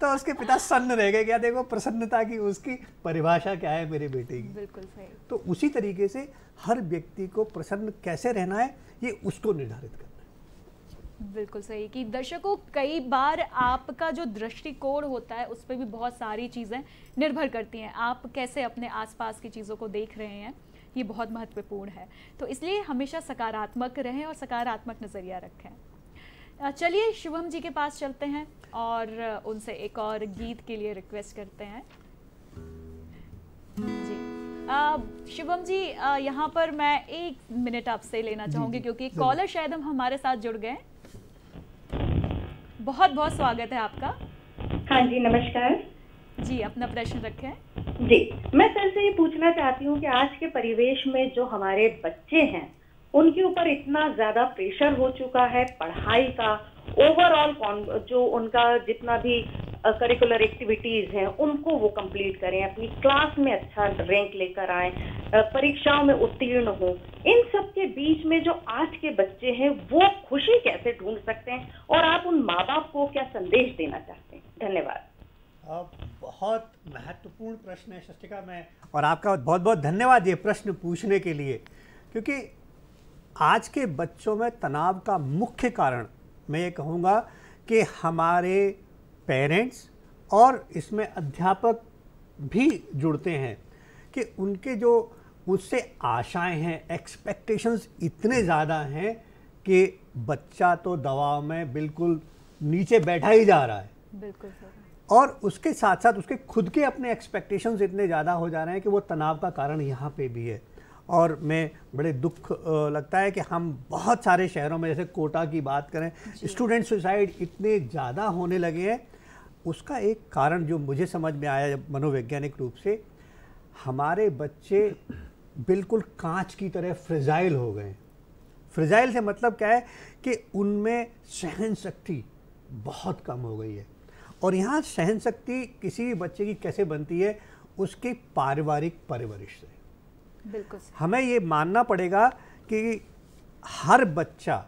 तो उसके पिता सन्न रह गए क्या देखो प्रसन्नता की उसकी परिभाषा क्या है मेरे बेटे की? बिल्कुल सही। तो उसी तरीके से हर व्यक्ति को प्रसन्न कैसे रहना है ये उसको निर्धारित करना है। बिल्कुल सही कि दर्शकों कई बार आपका जो दृष्टिकोण होता है उस पर भी बहुत सारी चीज़ें निर्भर करती हैं। आप कैसे अपने आसपास की चीज़ों को देख रहे हैं ये बहुत महत्वपूर्ण है। तो इसलिए हमेशा सकारात्मक रहें और सकारात्मक नज़रिया रखें। चलिए शुभम जी के पास चलते हैं और उनसे एक और गीत के लिए रिक्वेस्ट करते हैं। जी। शुभम जी यहाँ पर मैं एक मिनट आपसे लेना चाहूँगी क्योंकि कॉलर शायद हम हमारे साथ जुड़ गए बहुत बहुत स्वागत है आपका। हाँ जी नमस्कार। जी अपना प्रश्न रखें। जी मैं सर से ये पूछना चाहती हूँ कि आज के परिवेश में जो हमारे बच्चे हैं उनके ऊपर इतना ज़्यादा प्रेशर हो चुका है पढ़ाई का ओवरऑल जो उनका जितना भी करिकुलर एक्टिविटीज़ हैं, उनको वो कंप्लीट करें, अपनी क्लास में अच्छा रैंक लेकर आए परीक्षाओं में उत्तीर्ण हो। इन सब के बीच में जो आज के बच्चे हैं, वो खुशी कैसे ढूंढ सकते हैं? और आप उन माँ बाप को क्या संदेश देना चाहते हैं? धन्यवाद। बहुत महत्वपूर्ण प्रश्न है शस्तिका मैं और आपका बहुत बहुत धन्यवाद ये प्रश्न पूछने के लिए। क्योंकि आज के बच्चों में तनाव का मुख्य कारण मैं ये कहूँगा कि हमारे पेरेंट्स और इसमें अध्यापक भी जुड़ते हैं कि उनके जो उससे आशाएँ हैं एक्सपेक्टेशंस इतने ज़्यादा हैं कि बच्चा तो दबाव में बिल्कुल नीचे बैठा ही जा रहा है। बिल्कुल और उसके साथ साथ उसके खुद के अपने एक्सपेक्टेशंस इतने ज़्यादा हो जा रहे हैं कि वो तनाव का कारण यहाँ पे भी है। और मैं बड़े दुख लगता है कि हम बहुत सारे शहरों में जैसे कोटा की बात करें स्टूडेंट सुसाइड इतने ज़्यादा होने लगे हैं। उसका एक कारण जो मुझे समझ में आया मनोवैज्ञानिक रूप से हमारे बच्चे बिल्कुल कांच की तरह फ्रिजाइल हो गए। फ्रिजाइल से मतलब क्या है कि उनमें सहन शक्ति बहुत कम हो गई है। और यहाँ सहन शक्ति किसी भी बच्चे की कैसे बनती है? उसकी पारिवारिक परवरिश से। बिल्कुल हमें ये मानना पड़ेगा कि हर बच्चा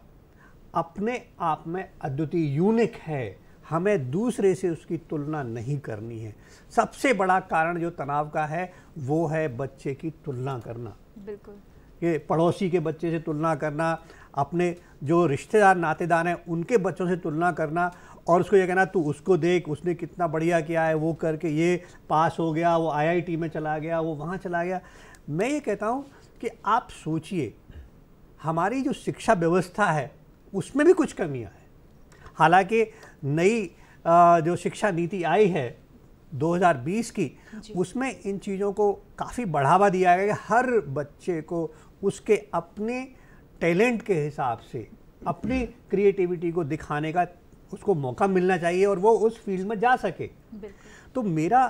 अपने आप में अद्वितीय यूनिक है। हमें दूसरे से उसकी तुलना नहीं करनी है। सबसे बड़ा कारण जो तनाव का है वो है बच्चे की तुलना करना। बिल्कुल। ये पड़ोसी के बच्चे से तुलना करना अपने जो रिश्तेदार नातेदार हैं उनके बच्चों से तुलना करना और उसको ये कहना तू उसको देख उसने कितना बढ़िया किया है वो करके ये पास हो गया वो आईआईटी में चला गया वो वहाँ चला गया। मैं ये कहता हूँ कि आप सोचिए हमारी जो शिक्षा व्यवस्था है उसमें भी कुछ कमियाँ हैं। हालाँकि नई जो शिक्षा नीति आई है 2020 की उसमें इन चीज़ों को काफ़ी बढ़ावा दिया गया कि हर बच्चे को उसके अपने टैलेंट के हिसाब से अपनी क्रिएटिविटी को दिखाने का उसको मौका मिलना चाहिए और वो उस फ़ील्ड में जा सके। तो मेरा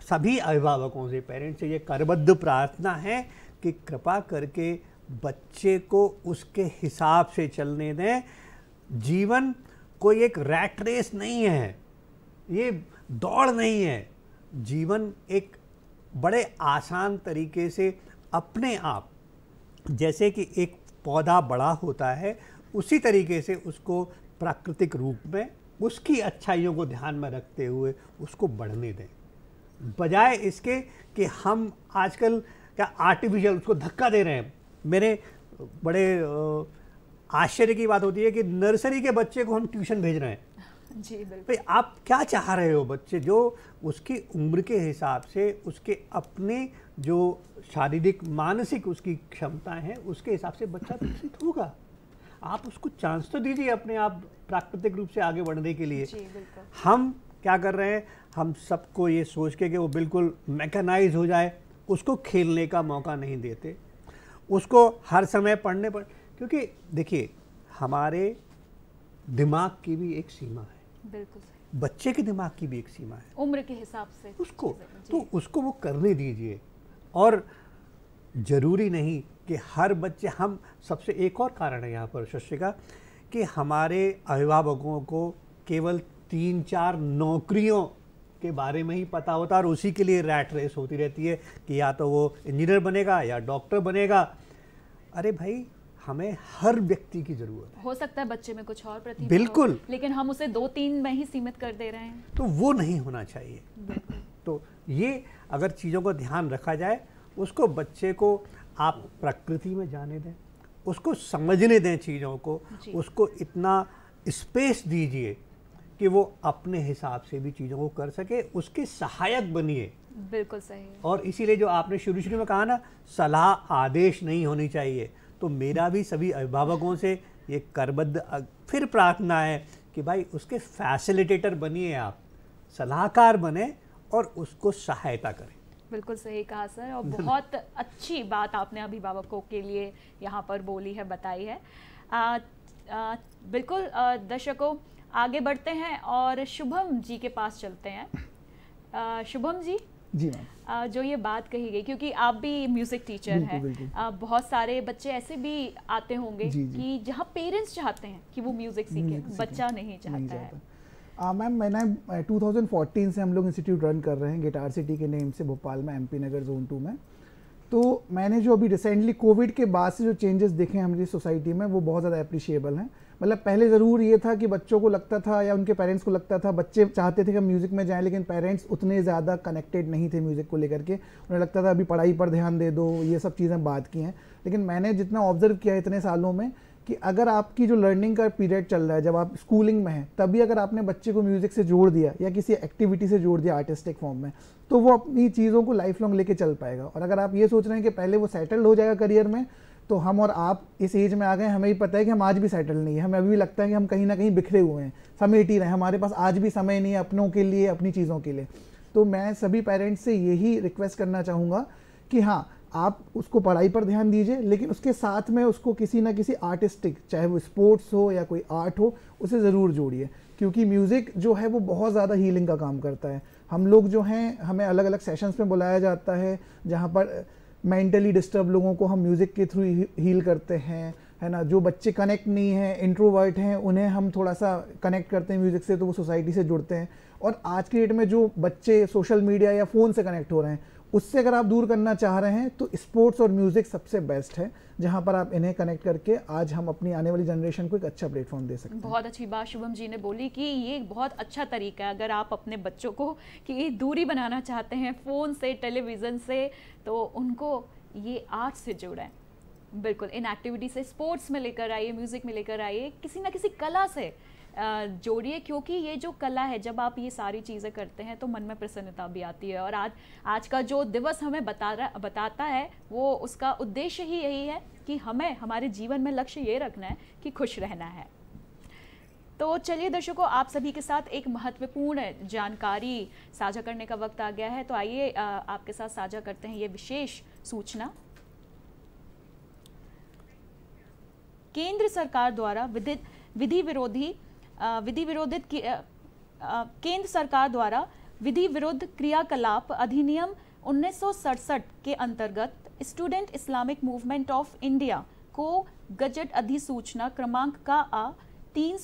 सभी अभिभावकों से पेरेंट्स से ये करबद्ध प्रार्थना है कि कृपा करके बच्चे को उसके हिसाब से चलने दें। जीवन कोई एक रैट रेस नहीं है, ये दौड़ नहीं है। जीवन एक बड़े आसान तरीके से अपने आप, जैसे कि एक पौधा बड़ा होता है, उसी तरीके से उसको प्राकृतिक रूप में, उसकी अच्छाइयों को ध्यान में रखते हुए उसको बढ़ने दें। बजाय इसके कि हम आजकल क्या आर्टिफिशियल उसको धक्का दे रहे हैं। मेरे बड़े आश्चर्य की बात होती है कि नर्सरी के बच्चे को हम ट्यूशन भेज रहे हैं। जी भाई आप क्या चाह रहे हो बच्चे जो उसकी उम्र के हिसाब से उसके अपने जो शारीरिक मानसिक उसकी क्षमताएँ हैं उसके हिसाब से बच्चा विकसित होगा? आप उसको चांस तो दीजिए अपने आप प्राकृतिक रूप से आगे बढ़ने के लिए। हम क्या कर रहे हैं हम सबको ये सोच के कि वो बिल्कुल मैकेनाइज हो जाए उसको खेलने का मौका नहीं देते। उसको हर समय पढ़ने पर क्योंकि देखिए हमारे दिमाग की भी एक सीमा है। बिल्कुल बच्चे के दिमाग की भी एक सीमा है। उम्र के हिसाब से। उसको तो उसको वो करने दीजिए। और ज़रूरी नहीं कि हर बच्चे हम सबसे एक और कारण है यहाँ पर शशिका कि हमारे अभिभावकों को केवल तीन चार नौकरियों के बारे में ही पता होता है और उसी के लिए रैट रेस होती रहती है कि या तो वो इंजीनियर बनेगा या डॉक्टर बनेगा। अरे भाई हमें हर व्यक्ति की ज़रूरत है। हो सकता है बच्चे में कुछ और प्रतिभा बिल्कुल। लेकिन हम उसे दो तीन में ही सीमित कर दे रहे हैं। तो वो नहीं होना चाहिए। तो ये अगर चीज़ों को ध्यान रखा जाए उसको बच्चे को आप प्रकृति में जाने दें उसको समझने दें चीज़ों को उसको इतना स्पेस दीजिए कि वो अपने हिसाब से भी चीज़ों को कर सके उसके सहायक बनिए। बिल्कुल सही। और इसीलिए जो आपने शुरू शुरू में कहा ना सलाह आदेश नहीं होनी चाहिए। तो मेरा भी सभी अभिभावकों से ये करबद्ध फिर प्रार्थना है कि भाई उसके फैसिलिटेटर बनिए आप सलाहकार बने और उसको सहायता करें। बिल्कुल सही कहा सर और बहुत अच्छी बात आपने अभिभावकों के लिए यहाँ पर बोली है बताई है। आ, आ, बिल्कुल दर्शकों आगे बढ़ते हैं और शुभम जी के पास चलते हैं। शुभम जी? जी मैम। जो ये बात कही गई क्योंकि आप भी म्यूज़िक टीचर हैं बहुत सारे बच्चे ऐसे भी आते होंगे जी, जी. कि जहाँ पेरेंट्स चाहते हैं कि वो म्यूज़िक सीखे बच्चा नहीं चाहता है। मैम मैंने 2014 से हम लोग इंस्टीट्यूट रन कर रहे हैं गिटार सिटी के नेम से भोपाल में एमपी नगर जोन टू में। तो मैंने जो अभी रिसेंटली कोविड के बाद से जो चेंजेस देखे हैं हमारी सोसाइटी में वो बहुत ज़्यादा अप्रिशिएबल हैं। मतलब पहले ज़रूर ये था कि बच्चों को लगता था या उनके पेरेंट्स को लगता था, बच्चे चाहते थे कि हम म्यूज़िक में जाएँ, लेकिन पेरेंट्स उतने ज़्यादा कनेक्टेड नहीं थे म्यूज़िक को लेकर के। उन्हें लगता था, अभी पढ़ाई पर ध्यान दे दो। ये सब चीज़ें बात की हैं। लेकिन मैंने जितना ऑब्ज़र्व किया है इतने सालों में कि अगर आपकी जो लर्निंग का पीरियड चल रहा है, जब आप स्कूलिंग में हैं, तभी अगर आपने बच्चे को म्यूज़िक से जोड़ दिया या किसी एक्टिविटी से जोड़ दिया आर्टिस्टिक फॉर्म में तो वो अपनी चीज़ों को लाइफ लॉन्ग लेके चल पाएगा। और अगर आप ये सोच रहे हैं कि पहले वो सेटल्ड हो जाएगा करियर में तो हम और आप इस एज में आ गए, हमें भी पता है कि हम आज भी सेटल नहीं है। हमें अभी भी लगता है कि हम कहीं ना कहीं बिखरे हुए हैं। समेट ही रहे, हमारे पास आज भी समय नहीं है अपनों के लिए, अपनी चीज़ों के लिए। तो मैं सभी पेरेंट्स से यही रिक्वेस्ट करना चाहूँगा कि हाँ आप उसको पढ़ाई पर ध्यान दीजिए, लेकिन उसके साथ में उसको किसी ना किसी आर्टिस्टिक चाहे वो स्पोर्ट्स हो या कोई आर्ट हो, उसे ज़रूर जोड़िए। क्योंकि म्यूज़िक जो है वो बहुत ज़्यादा हीलिंग का काम करता है। हम लोग जो हैं, हमें अलग अलग सेशंस में बुलाया जाता है, जहाँ पर मेंटली डिस्टर्ब लोगों को हम म्यूज़िक के थ्रू हील करते हैं, है ना? जो बच्चे कनेक्ट नहीं हैं इंट्रोवर्ट हैं, उन्हें हम थोड़ा सा कनेक्ट करते हैं म्यूज़िक से तो वो सोसाइटी से जुड़ते हैं। और आज के डेट में जो बच्चे सोशल मीडिया या फ़ोन से कनेक्ट हो रहे हैं उससे अगर आप दूर करना चाह रहे हैं तो स्पोर्ट्स और म्यूज़िक सबसे बेस्ट है, जहाँ पर आप इन्हें कनेक्ट करके आज हम अपनी आने वाली जनरेशन को एक अच्छा प्लेटफॉर्म दे सकते हैं। बहुत अच्छी बात शुभम जी ने बोली कि ये बहुत अच्छा तरीका है। अगर आप अपने बच्चों को कि दूरी बनाना चाहते हैं, फ़ोन से, टेलीविज़न से तो उनको ये आर्ट से जोड़ें। बिल्कुल, इन एक्टिविटी से, स्पोर्ट्स में लेकर आइए, म्यूज़िक में लेकर आइए, किसी ना किसी कला से जोड़िए, क्योंकि ये जो कला है, जब आप ये सारी चीज़ें करते हैं तो मन में प्रसन्नता भी आती है। और आज आज का जो दिवस हमें बता बताता है, वो उसका उद्देश्य ही यही है कि हमें, हमारे जीवन में लक्ष्य ये रखना है कि खुश रहना है। तो चलिए दर्शकों, आप सभी के साथ एक महत्वपूर्ण जानकारी साझा करने का वक्त आ गया है। तो आइए आपके साथ साझा करते हैं ये विशेष सूचना। केंद्र सरकार द्वारा विधि विरोधी विधि विरोधित केंद्र सरकार द्वारा विधि विरुद्ध क्रियाकलाप अधिनियम उन्नीस सौ सड़सठ के अंतर्गत student Islamic movement of India को गजट अधिसूचना क्रमांक का आ तीन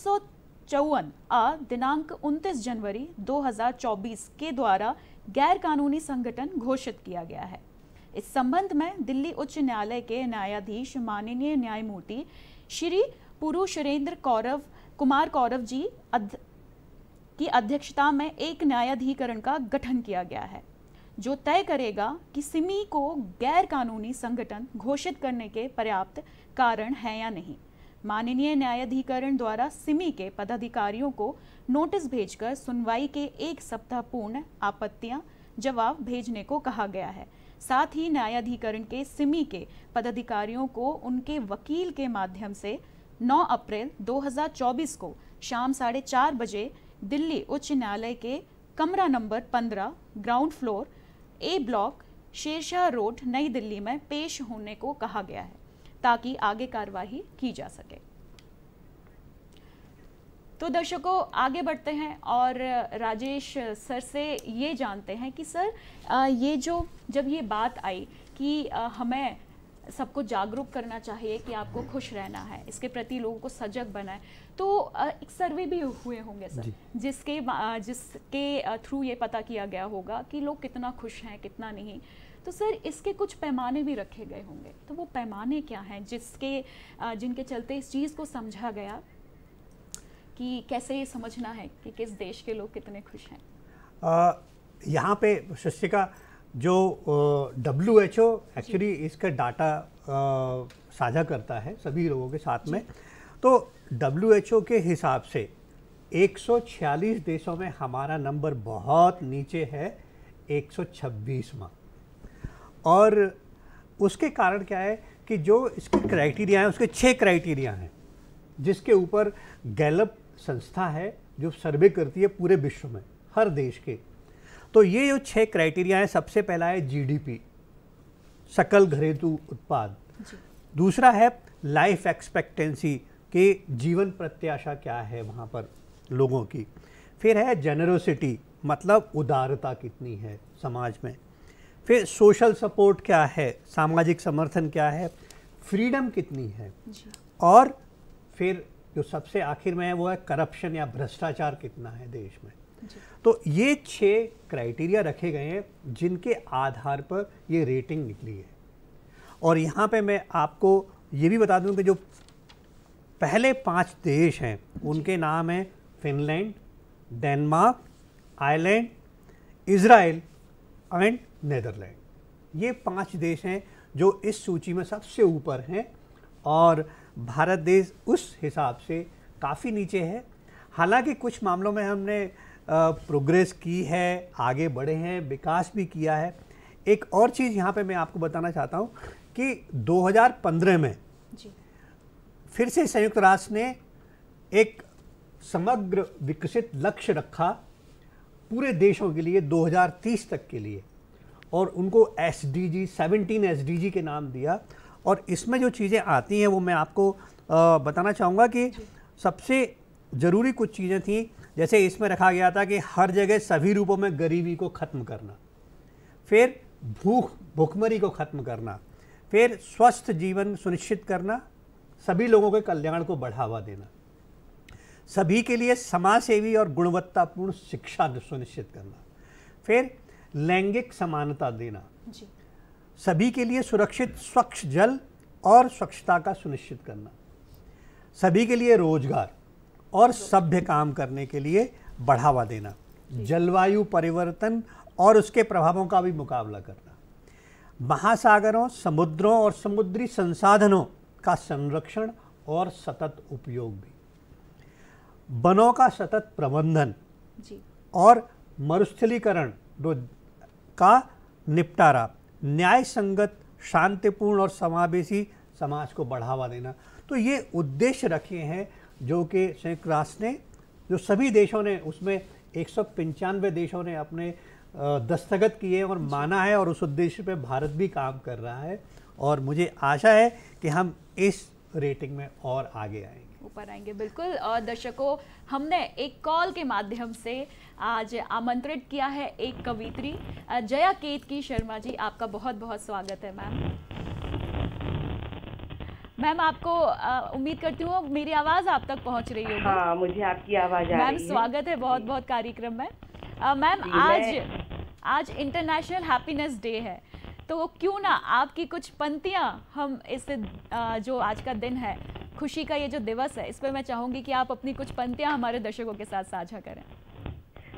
चौवन आ दिनांक 29 जनवरी 2024 के द्वारा गैर कानूनी संगठन घोषित किया गया है। इस संबंध में दिल्ली उच्च न्यायालय के न्यायाधीश माननीय न्यायमूर्ति श्री पुरुषरेंद्र कौरव कुमार कौरव जी अध, की अध्यक्षता में एक न्यायाधिकरण का गठन किया गया है जो तय करेगा कि सिमी को गैर कानूनी संगठन घोषित करने के पर्याप्त कारण है या नहीं। माननीय न्यायाधिकरण द्वारा सिमी के पदाधिकारियों को नोटिस भेजकर सुनवाई के एक सप्ताह पूर्ण आपत्तियाँ जवाब भेजने को कहा गया है। साथ ही न्यायाधिकरण के सिमी के पदाधिकारियों को उनके वकील के माध्यम से 9 अप्रैल 2024 को शाम साढ़े चार बजे दिल्ली उच्च न्यायालय के कमरा number 15 ground floor, A block, Shershah road, New Delhi में पेश होने को कहा गया है, ताकि आगे कार्यवाही की जा सके। तो दर्शकों, आगे बढ़ते हैं और राजेश सर से ये जानते हैं कि सर ये जो, जब ये बात आई कि हमें सबको जागरूक करना चाहिए कि आपको खुश रहना है इसके प्रति लोगों को सजग बनाए तो एक सर्वे भी हुए होंगे सर जिसके जिसके थ्रू ये पता किया गया होगा कि लोग कितना खुश हैं कितना नहीं। तो सर इसके कुछ पैमाने भी रखे गए होंगे। तो वो पैमाने क्या हैं जिसके जिनके चलते इस चीज़ को समझा गया कि कैसे ये समझना है कि किस देश के लोग कितने खुश हैं? यहाँ पे शिष्टिका जो डब्ल्यू एच ओ एक्चुअली इसका डाटा साझा करता है सभी लोगों के साथ में। तो डब्ल्यू एच ओ के हिसाब से 146 देशों में हमारा नंबर बहुत नीचे है 126वां और उसके कारण क्या है कि जो इसके क्राइटेरिया हैं उसके छः क्राइटेरिया हैं जिसके ऊपर गैलप संस्था है जो सर्वे करती है पूरे विश्व में हर देश के। तो ये जो छह क्राइटेरिया है सबसे पहला है जीडीपी सकल घरेलू उत्पाद। दूसरा है लाइफ एक्सपेक्टेंसी के जीवन प्रत्याशा क्या है वहाँ पर लोगों की। फिर है जेनरोसिटी मतलब उदारता कितनी है समाज में। फिर सोशल सपोर्ट क्या है सामाजिक समर्थन क्या है फ्रीडम कितनी है। और फिर जो सबसे आखिर में है वो है करप्शन या भ्रष्टाचार कितना है देश में। तो ये छः क्राइटेरिया रखे गए हैं जिनके आधार पर ये रेटिंग निकली है। और यहाँ पे मैं आपको ये भी बता दूँ कि जो पहले पाँच देश हैं उनके नाम हैं Finland Denmark Ireland Israel and Netherland. ये पाँच देश हैं जो इस सूची में सबसे ऊपर हैं और भारत देश उस हिसाब से काफ़ी नीचे है। हालाँकि कुछ मामलों में हमने प्रोग्रेस की है आगे बढ़े हैं विकास भी किया है। एक और चीज़ यहाँ पे मैं आपको बताना चाहता हूँ कि 2015 में जी। फिर से संयुक्त राष्ट्र ने एक समग्र विकसित लक्ष्य रखा पूरे देशों के लिए 2030 तक के लिए और उनको S D G seventeen S D G के नाम दिया। और इसमें जो चीज़ें आती हैं वो मैं आपको आ, बताना चाहूँगा कि सबसे ज़रूरी कुछ चीज़ें थी। जैसे इसमें रखा गया था कि हर जगह सभी रूपों में गरीबी को ख़त्म करना फिर भूख भुखमरी को ख़त्म करना फिर स्वस्थ जीवन सुनिश्चित करना सभी लोगों के कल्याण को बढ़ावा देना सभी के लिए समाज सेवी और गुणवत्तापूर्ण शिक्षा सुनिश्चित करना फिर लैंगिक समानता देना जी। सभी के लिए सुरक्षित स्वच्छ जल और स्वच्छता का सुनिश्चित करना सभी के लिए रोज़गार और सभ्य काम करने के लिए बढ़ावा देना जलवायु परिवर्तन और उसके प्रभावों का भी मुकाबला करना। महासागरों समुद्रों और समुद्री संसाधनों का संरक्षण और सतत उपयोग भी। वनों का सतत प्रबंधन जी। और मरुस्थलीकरण का निपटारा न्याय संगत शांतिपूर्ण और समावेशी समाज को बढ़ावा देना। तो ये उद्देश्य रखे हैं जो कि संयुक्त राष्ट्र ने जो सभी देशों ने उसमें एक सौ पंचानवे देशों ने अपने दस्तखत किए और माना है और उस उद्देश्य पे भारत भी काम कर रहा है और मुझे आशा है कि हम इस रेटिंग में और आगे आएँगे। ऊपर आएँगे बिल्कुल। और दर्शकों हमने एक कॉल के माध्यम से आज आमंत्रित किया है एक कवित्री जया केत की शर्मा जी। आपका बहुत बहुत स्वागत है मैम। मैम आपको उम्मीद करती हूँ मेरी आवाज़ आप तक पहुँच रही है हाँ मुझे आपकी आवाज़ आ मैम स्वागत है बहुत बहुत कार्यक्रम में। मैम आज आज इंटरनेशनल हैप्पीनेस डे है। तो क्यों ना आपकी कुछ पंक्तियाँ हम इस जो आज का दिन है खुशी का ये जो दिवस है इस पर मैं चाहूँगी कि आप अपनी कुछ पंक्तियाँ हमारे दर्शकों के साथ साझा करें।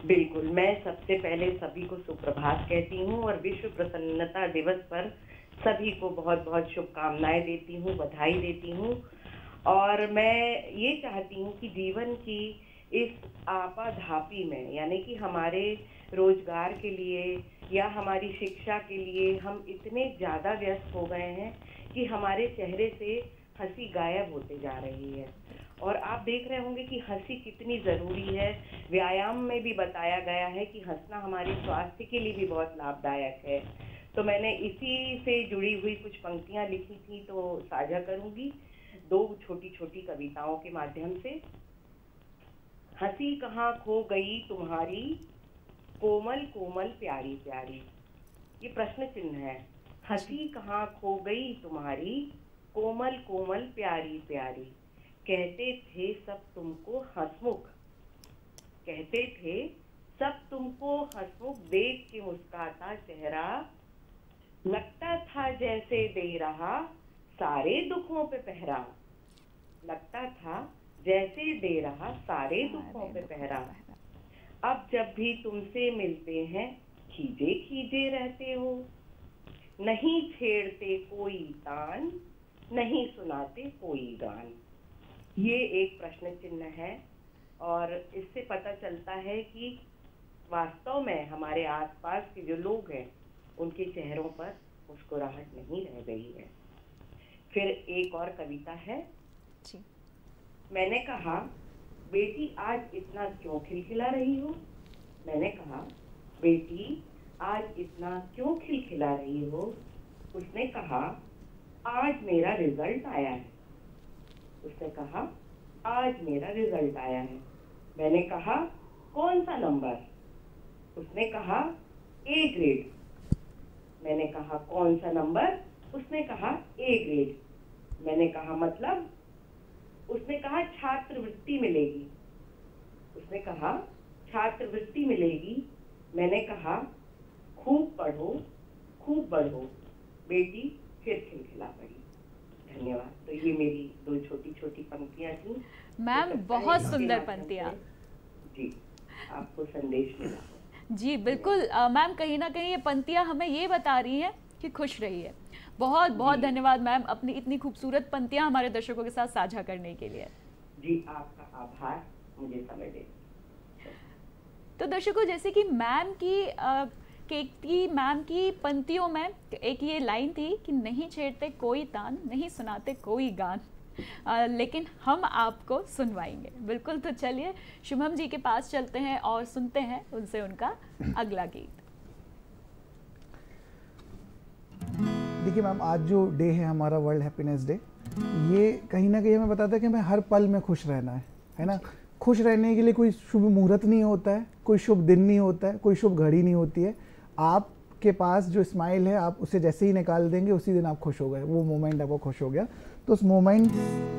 बिल्कुल मैं सबसे पहले सभी को सुप्रभात कहती हूँ और विश्व प्रसन्नता दिवस पर सभी को बहुत बहुत शुभकामनाएँ देती हूँ, बधाई देती हूँ। और मैं ये चाहती हूँ कि जीवन की इस आपाधापी में, यानी कि हमारे रोज़गार के लिए या हमारी शिक्षा के लिए हम इतने ज़्यादा व्यस्त हो गए हैं कि हमारे चेहरे से हँसी गायब होते जा रही है। और आप देख रहे होंगे कि हँसी कितनी ज़रूरी है। व्यायाम में भी बताया गया है कि हंसना हमारे स्वास्थ्य के लिए भी बहुत लाभदायक है। तो मैंने इसी से जुड़ी हुई कुछ पंक्तियाँ लिखी थी तो साझा करूँगी। दो छोटी छोटी कविताओं के माध्यम से। हँसी कहाँ खो गई तुम्हारी? कोमल कोमल प्यारी प्यारी। ये प्रश्न चिन्ह है। हँसी कहाँ खो गई तुम्हारी? कोमल कोमल प्यारी प्यारी। कहते थे सब तुमको हंसमुख। कहते थे, सब तुमको हंसमुख देख के मुस्काता चेहरा। लगता था जैसे दे रहा सारे दुखों पे पहरा। लगता था जैसे दे रहा सारे दुखों पे पहरा। अब जब भी तुमसे मिलते हैं खीजे खीजे रहते हो। नहीं छेड़ते कोई तान नहीं सुनाते कोई गान। ये एक प्रश्न चिन्ह है और इससे पता चलता है कि वास्तव में हमारे आसपास के जो लोग हैं उनके चेहरों पर मुस्कुराहट नहीं रह गई है। फिर एक और कविता है। जी। मैंने कहा बेटी आज इतना क्यों खिलखिला रही हो? मैंने कहा बेटी आज इतना क्यों खिलखिला रही हो? उसने कहा आज मेरा रिज़ल्ट आया है। उसने कहा आज मेरा रिज़ल्ट आया है। मैंने कहा कौन सा नंबर? उसने कहा ए ग्रेड। मैंने कहा कौन सा नंबर? उसने कहा ए ग्रेड मैंने कहा मतलब? उसने कहा छात्रवृत्ति मिलेगी. उसने कहा छात्रवृत्ति मिलेगी? मैंने कहा खूब पढ़ो खूब बढ़ो। बेटी फिर खिलखिला पड़ी। धन्यवाद। तो ये मेरी दो छोटी छोटी पंक्तियाँ थी। मैम बहुत सुंदर पंक्तियाँ। जी आपको संदेश मिला। जी बिल्कुल। मैम कहीं ना कहीं ये पंक्तियाँ हमें ये बता रही हैं कि खुश रहिए। बहुत बहुत धन्यवाद मैम अपनी इतनी खूबसूरत पंक्तियाँ हमारे दर्शकों के साथ साझा करने के लिए। जी आपका आभार। मुझे समय दे तो दर्शकों जैसे कि मैम की केक की मैम की पंक्तियों में एक ये लाइन थी कि नहीं छेड़ते कोई तान नहीं सुनाते कोई गान। लेकिन हम आपको सुनवाएँगे। बिल्कुल तो चलिए, शुभम जी के पास चलते हैं और सुनते हैं उनसे उनका अगला गीत। देखिए मैम, आज जो डे है, हमारा वर्ल्ड हैप्पीनेस डे, ये कहीं ना कहीं हमें बताता है कि हमें हर पल में खुश रहना है है ना? खुश रहने के लिए कोई शुभ मुहूर्त नहीं होता है, कोई शुभ दिन नहीं होता है, कोई शुभ घड़ी नहीं होती है। आपके पास जो स्माइल है, आप उसे जैसे ही निकाल देंगे, उसी दिन आप खुश हो गए, वो मोमेंट आपको खुश हो गया। तो उस मोमेंट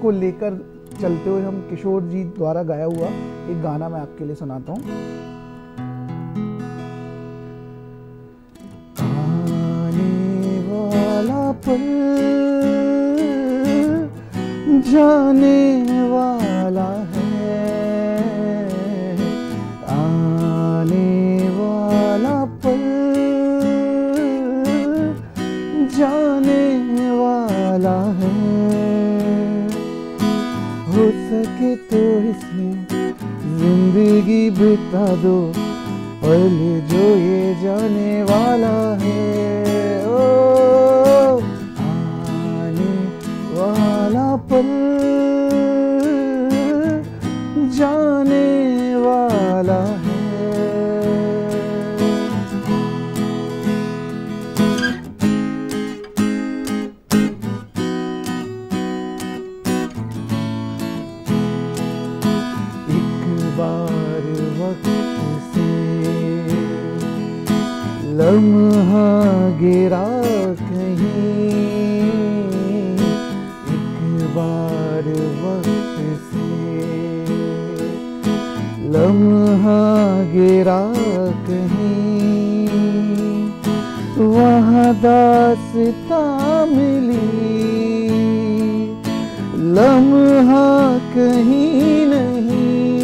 को लेकर चलते हुए हम किशोर जी द्वारा गाया हुआ एक गाना मैं आपके लिए सुनाता हूँ। जाने वाला ज़िंदगी बिता दो पल जो ये जाने वाला है। गिरा कहीं। वहाँ दासता मिली। लम्हा कहीं नहीं।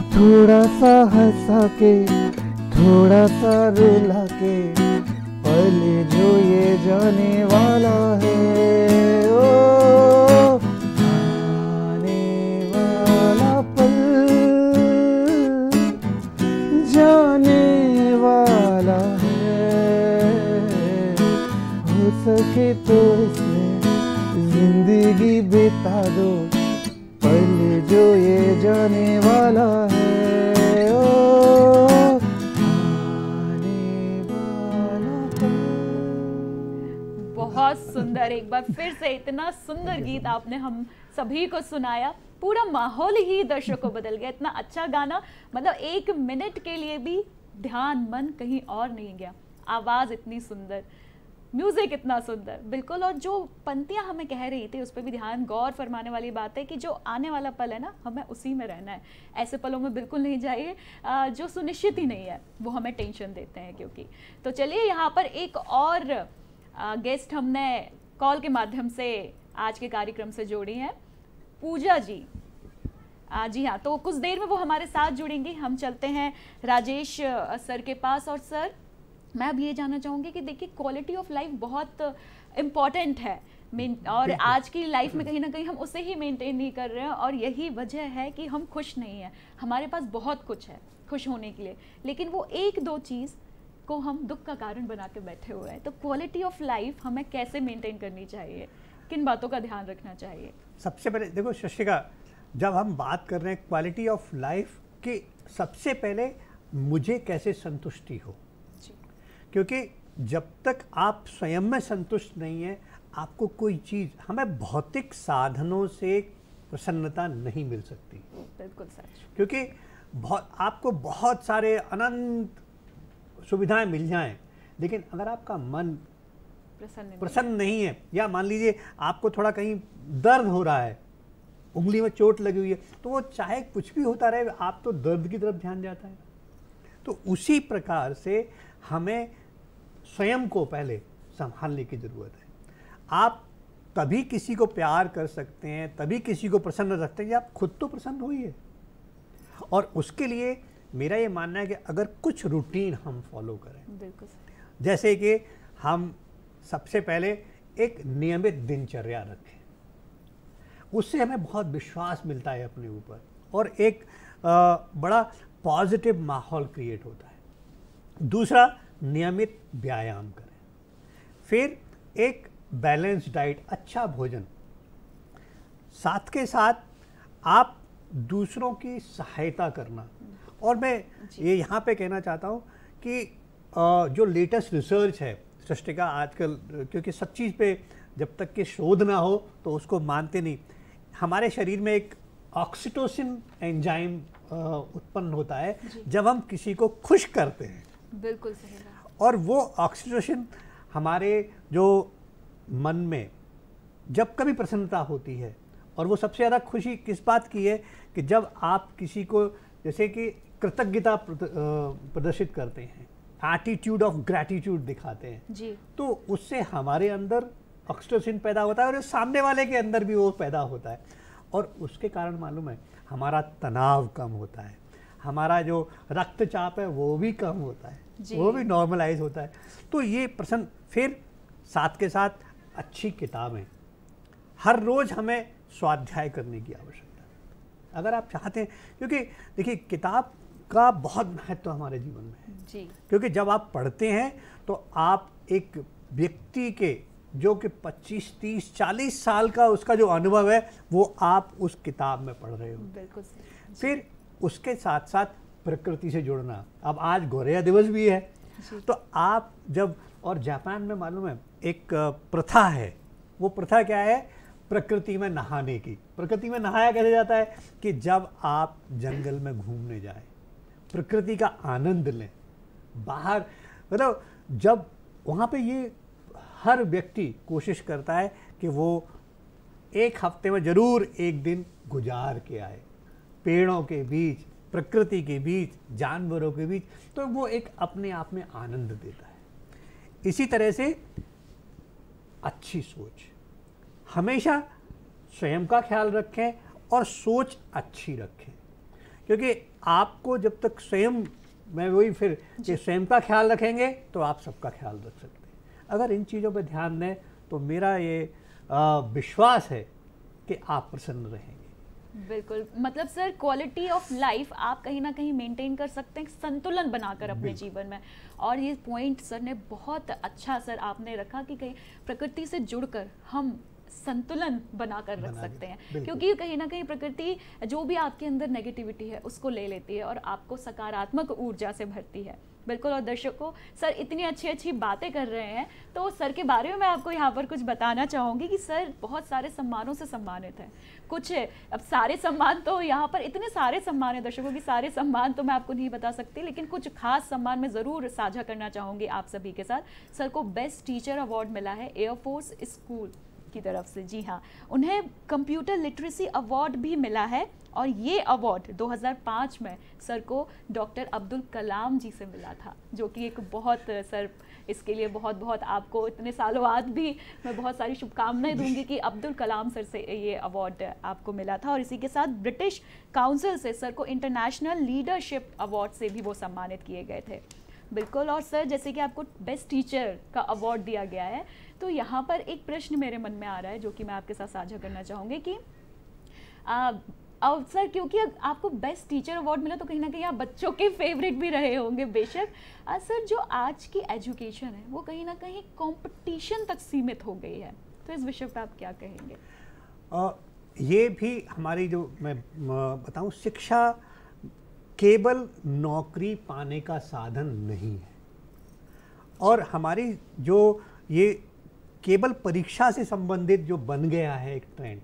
थोड़ा सा हंसा के, थोड़ा सा रुला के, पल जो ये जाने वाला है। ओ गीत आपने हम सभी को सुनाया। पूरा माहौल ही दर्शकों को बदल गया। इतना अच्छा गाना मतलब एक मिनट के लिए भी ध्यान, मन कहीं और नहीं गया। आवाज़ इतनी सुंदर, म्यूज़िक इतना सुंदर। बिल्कुल, और जो पंक्तियाँ हमें कह रही थी, उस पर भी ध्यान, गौर फरमाने वाली बात है कि जो आने वाला पल है ना, हमें उसी में रहना है। ऐसे पलों में बिल्कुल नहीं जाइए जो सुनिश्चित ही नहीं है, वो हमें टेंशन देते हैं क्योंकि। तो चलिए, यहाँ पर एक और गेस्ट हमने कॉल के माध्यम से आज के कार्यक्रम से जोड़ी हैं। पूजा जी आ, जी हाँ तो कुछ देर में वो हमारे साथ जुड़ेंगे। हम चलते हैं राजेश सर के पास और सर मैं अब ये जानना चाहूँगी कि देखिए क्वालिटी ऑफ़ लाइफ बहुत इंपॉर्टेंट है। और आज की लाइफ में कहीं ना कहीं हम उसे ही मेंटेन नहीं कर रहे हैं और यही वजह है कि हम खुश नहीं हैं। हमारे पास बहुत कुछ है खुश होने के लिए लेकिन वो एक दो चीज़ को हम दुख का कारण बना के बैठे हुए हैं। तो क्वालिटी ऑफ़ लाइफ हमें कैसे मेंटेन करनी चाहिए? किन बातों का ध्यान रखना चाहिए? सबसे पहले देखो शशिका जब हम बात कर रहे हैं क्वालिटी ऑफ़ लाइफ की सबसे पहले मुझे कैसे संतुष्टि हो? क्योंकि जब तक आप स्वयं में संतुष्ट नहीं है आपको कोई चीज़ हमें भौतिक साधनों से प्रसन्नता नहीं मिल सकती। बिल्कुल सच। क्योंकि बहुत आपको बहुत सारे अनंत सुविधाएँ मिल जाएँ लेकिन अगर आपका मन प्रसन्न प्रसन्न नहीं है। या मान लीजिए आपको थोड़ा कहीं दर्द हो रहा है उंगली में चोट लगी हुई है तो वो चाहे कुछ भी होता रहे आप तो दर्द की तरफ़ ध्यान जाता है। तो उसी प्रकार से हमें स्वयं को पहले संभालने की ज़रूरत है। आप तभी किसी को प्यार कर सकते हैं तभी किसी को प्रसन्न रख सकते हैं आप खुद तो प्रसन्न होइए और उसके लिए मेरा ये मानना है कि अगर कुछ रूटीन हम फॉलो करें बिल्कुल जैसे कि हम सबसे पहले एक नियमित दिनचर्या रखें। उससे हमें बहुत विश्वास मिलता है अपने ऊपर और एक आ, बड़ा पॉजिटिव माहौल क्रिएट होता है। दूसरा नियमित व्यायाम करें। फिर एक बैलेंस डाइट अच्छा भोजन। साथ के साथ आप दूसरों की सहायता करना। और मैं ये यहाँ पे कहना चाहता हूँ कि जो लेटेस्ट रिसर्च है सृष्टिका आजकल क्योंकि सब चीज़ पे जब तक कि शोध ना हो तो उसको मानते नहीं। हमारे शरीर में एक ऑक्सीटोसिन एंजाइम उत्पन्न होता है जब हम किसी को खुश करते हैं। बिल्कुल सही और वो ऑक्सीटोसिन हमारे जो मन में जब कभी प्रसन्नता होती है और वो सबसे ज़्यादा खुशी किस बात की है कि जब आप किसी को जैसे कि कृतज्ञता प्रदर्शित करते हैं एटीट्यूड ऑफ़ ग्रैटिट्यूड दिखाते हैं। जी। तो उससे हमारे अंदर ऑक्सीटोसिन पैदा होता है और सामने वाले के अंदर भी वो पैदा होता है। और उसके कारण मालूम है हमारा तनाव कम होता है। हमारा जो रक्तचाप है वो भी कम होता है। वो भी नॉर्मलाइज होता है। तो ये प्रसन्न फिर साथ के साथ अच्छी किताबें। हर रोज़ हमें स्वाध्याय करने की आवश्यकता है। अगर आप चाहते हैं क्योंकि देखिए किताब का बहुत महत्व हमारे जीवन में है। जी। क्योंकि जब आप पढ़ते हैं तो आप एक व्यक्ति के जो कि 25, 30, 40 साल का उसका जो अनुभव है वो आप उस किताब में पढ़ रहे हो। बिल्कुल फिर उसके साथ साथ प्रकृति से जुड़ना। अब आज गौरैया दिवस भी है। तो आप जब और जापान में मालूम है एक प्रथा है। वो प्रथा क्या है? प्रकृति में नहाने की। प्रकृति में नहाया कैसे जाता है? कि जब आप जंगल में घूमने जाए प्रकृति का आनंद लें। बाहर मतलब जब वहाँ पे ये हर व्यक्ति कोशिश करता है कि वो एक हफ़्ते में ज़रूर एक दिन गुजार के आए। पेड़ों के बीच, प्रकृति के बीच, जानवरों के बीच तो वो एक अपने आप में आनंद देता है। इसी तरह से अच्छी सोच। हमेशा स्वयं का ख्याल रखें और सोच अच्छी रखें। क्योंकि आपको जब तक स्वयं मैं वही फिर कि स्वयं का ख्याल रखेंगे तो आप सबका ख्याल रख सकते हैं। अगर इन चीज़ों पर ध्यान दें तो मेरा ये विश्वास है कि आप प्रसन्न रहेंगे। बिल्कुल। मतलब सर क्वालिटी ऑफ़ लाइफ आप कहीं ना कहीं मेंटेन कर सकते हैं संतुलन बनाकर अपने जीवन में। और ये पॉइंट सर ने बहुत अच्छा सर आपने रखा कि कहीं प्रकृति से जुड़कर हम संतुलन बनाकर रख सकते हैं। क्योंकि कहीं ना कहीं प्रकृति जो भी आपके अंदर नेगेटिविटी है उसको ले लेती है और आपको सकारात्मक ऊर्जा से भरती है। बिल्कुल और दर्शकों सर इतनी अच्छी अच्छी बातें कर रहे हैं तो सर के बारे में मैं आपको यहाँ पर कुछ बताना चाहूँगी कि सर बहुत सारे सम्मानों से सम्मानित हैं। कुछ अब सारे सम्मान तो यहाँ पर इतने सारे सम्मान हैं दर्शकों की सारे सम्मान तो मैं आपको नहीं बता सकती लेकिन कुछ खास सम्मान मैं ज़रूर साझा करना चाहूँगी आप सभी के साथ। सर को बेस्ट टीचर अवार्ड मिला है एयरफोर्स स्कूल की तरफ़ से। जी हाँ उन्हें कंप्यूटर लिटरेसी अवार्ड भी मिला है और ये अवार्ड 2005 में सर को डॉक्टर अब्दुल कलाम जी से मिला था, जो कि एक बहुत, सर, इसके लिए बहुत बहुत आपको इतने सालों बाद भी मैं बहुत सारी शुभकामनाएँ दूँगी कि अब्दुल कलाम सर से ये अवार्ड आपको मिला था। और इसी के साथ ब्रिटिश काउंसिल से सर को इंटरनेशनल लीडरशिप अवार्ड से भी वो सम्मानित किए गए थे। बिल्कुल, और सर, जैसे कि आपको बेस्ट टीचर का अवार्ड दिया गया है तो यहाँ पर एक प्रश्न मेरे मन में आ रहा है जो कि मैं आपके साथ साझा करना चाहूँगी कि सर क्योंकि आपको बेस्ट टीचर अवार्ड मिला तो कहीं ना कहीं आप बच्चों के फेवरेट भी रहे होंगे बेशक। सर जो आज की एजुकेशन है वो कहीं ना कहीं कंपटीशन तक सीमित हो गई है। तो इस विषय पर आप क्या कहेंगे? आ, ये भी हमारी जो मैं बताऊँ शिक्षा केवल नौकरी पाने का साधन नहीं है। और हमारी जो ये केवल परीक्षा से संबंधित जो बन गया है एक ट्रेंड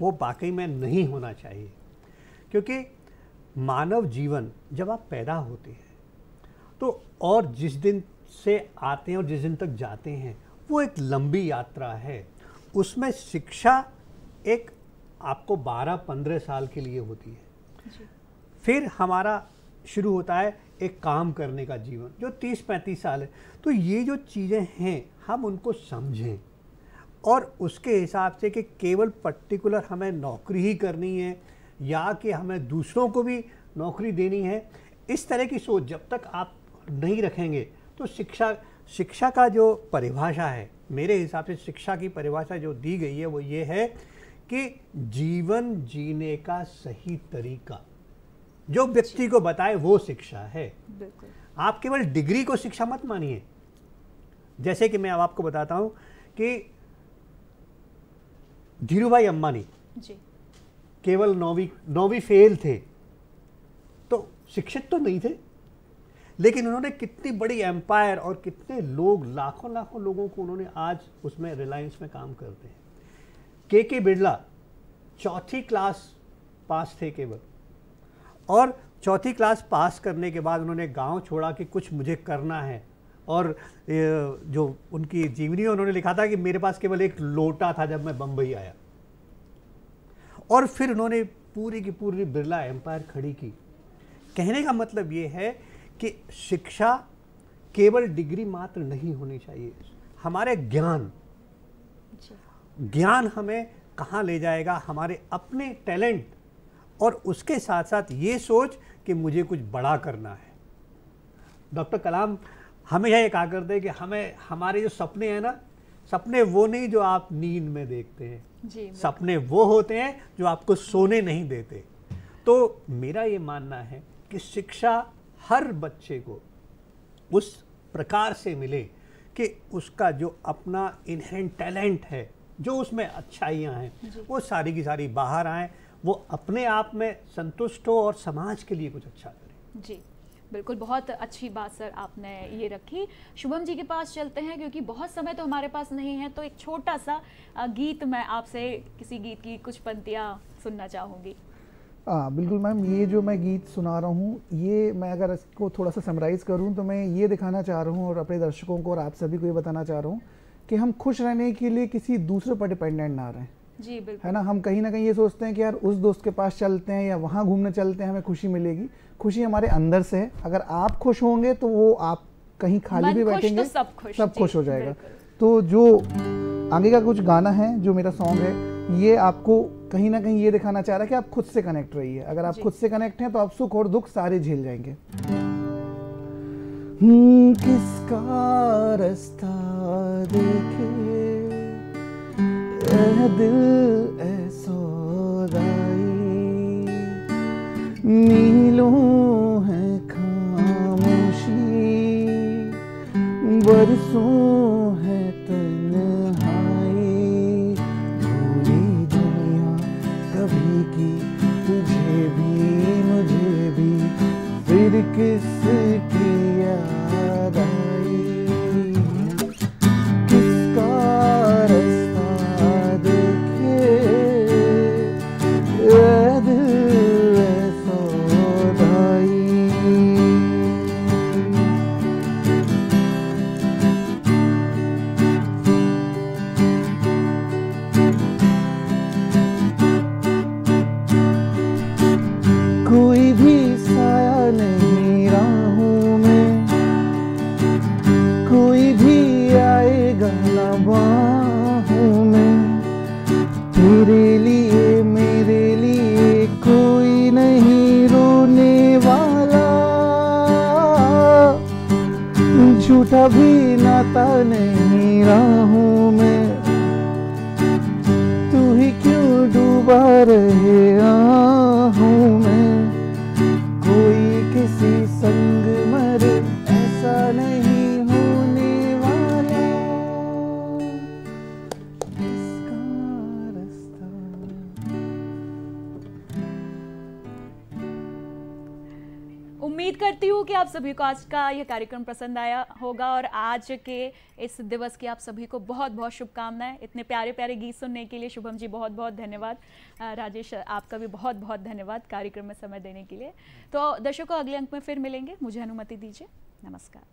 वो वाकई में नहीं होना चाहिए। क्योंकि मानव जीवन जब आप पैदा होते हैं तो और जिस दिन से आते हैं और जिस दिन तक जाते हैं वो एक लंबी यात्रा है। उसमें शिक्षा एक आपको 12-15 साल के लिए होती है। फिर हमारा शुरू होता है एक काम करने का जीवन, जो 30-35 साल है। तो ये जो चीज़ें हैं, हम उनको समझें और उसके हिसाब से कि केवल पर्टिकुलर हमें नौकरी ही करनी है या कि हमें दूसरों को भी नौकरी देनी है। इस तरह की सोच जब तक आप नहीं रखेंगे तो शिक्षा शिक्षा का जो परिभाषा है, मेरे हिसाब से शिक्षा की परिभाषा जो दी गई है, वो ये है कि जीवन जीने का सही तरीका। जो व्यक्ति को बताए वो शिक्षा है। आप केवल डिग्री को शिक्षा मत मानिए। जैसे कि मैं अब आपको बताता हूँ कि धीरू भाई अम्बानी केवल नौवीं नौवीं फेल थे तो शिक्षित तो नहीं थे लेकिन उन्होंने कितनी बड़ी एम्पायर और कितने लोग लाखों लाखों लोगों को उन्होंने आज उसमें रिलायंस में काम करते हैं। के के बिरला चौथी क्लास पास थे केवल। और चौथी क्लास पास करने के बाद उन्होंने गाँव छोड़ा कि कुछ मुझे करना है। और जो उनकी जीवनी उन्होंने लिखा था कि मेरे पास केवल एक लोटा था जब मैं बम्बई आया। और फिर उन्होंने पूरी की पूरी बिरला एम्पायर खड़ी की। कहने का मतलब ये है कि शिक्षा केवल डिग्री मात्र नहीं होनी चाहिए। हमारे ज्ञान ज्ञान हमें कहाँ ले जाएगा? हमारे अपने टैलेंट और उसके साथ साथ ये सोच कि मुझे कुछ बड़ा करना है। डॉक्टर कलाम हमेशा ये कहा करते हैं कि हमें हमारे जो सपने हैं ना सपने वो नहीं जो आप नींद में देखते हैं। जी सपने वो होते हैं जो आपको सोने नहीं देते। तो मेरा ये मानना है कि शिक्षा हर बच्चे को उस प्रकार से मिले कि उसका जो अपना इनहेरेंट टैलेंट है जो उसमें अच्छाइयाँ हैं वो सारी की सारी बाहर आए वो अपने आप में संतुष्ट हो और समाज के लिए कुछ अच्छा करें। जी बिल्कुल बहुत अच्छी बात सर आपने ये रखी। शुभम जी के पास चलते हैं क्योंकि बहुत समय तो हमारे पास नहीं है तो एक छोटा सा गीत मैं आपसे किसी गीत की कुछ पंक्तियाँ सुनना चाहूँगी। हाँ बिल्कुल मैम ये जो मैं गीत सुना रहा हूँ ये मैं अगर इसको थोड़ा सा समराइज़ करूँ तो मैं ये दिखाना चाह रहा हूँ और अपने दर्शकों को और आप सभी को ये बताना चाह रहा हूँ कि हम खुश रहने के लिए किसी दूसरे पर डिपेंडेंट ना रहें। जी बिल्कुल। है ना? हम कहीं ना कहीं ये सोचते हैं कि यार उस दोस्त के पास चलते हैं या वहाँ घूमने चलते हैं हमें खुशी मिलेगी। खुशी हमारे अंदर से है। अगर आप खुश होंगे तो वो आप कहीं खाली भी बैठेंगे तो सब खुश सब खुश हो जाएगा। तो जो आगे का कुछ गाना है जो मेरा सॉन्ग है ये आपको कहीं ना कहीं ये दिखाना चाह रहा है कि आप खुद से कनेक्ट रहिए। अगर आप खुद से कनेक्ट हैं तो आप सुख और दुख सारे झेल जाएँगे। हम्म, किसका रास्ता देखे? दिल ए सौदाई नीलों है खामोशी, बरसों है तन्हाई। भूली दुनिया कभी की, तुझे भी, मुझे भी, फिर किस आज का यह कार्यक्रम पसंद आया होगा और आज के इस दिवस की आप सभी को बहुत बहुत शुभकामनाएँ। इतने प्यारे प्यारे गीत सुनने के लिए शुभम जी बहुत बहुत धन्यवाद। राजेश, आपका भी बहुत बहुत धन्यवाद कार्यक्रम में समय देने के लिए। तो दर्शकों, अगले अंक में फिर मिलेंगे। मुझे अनुमति दीजिए। नमस्कार।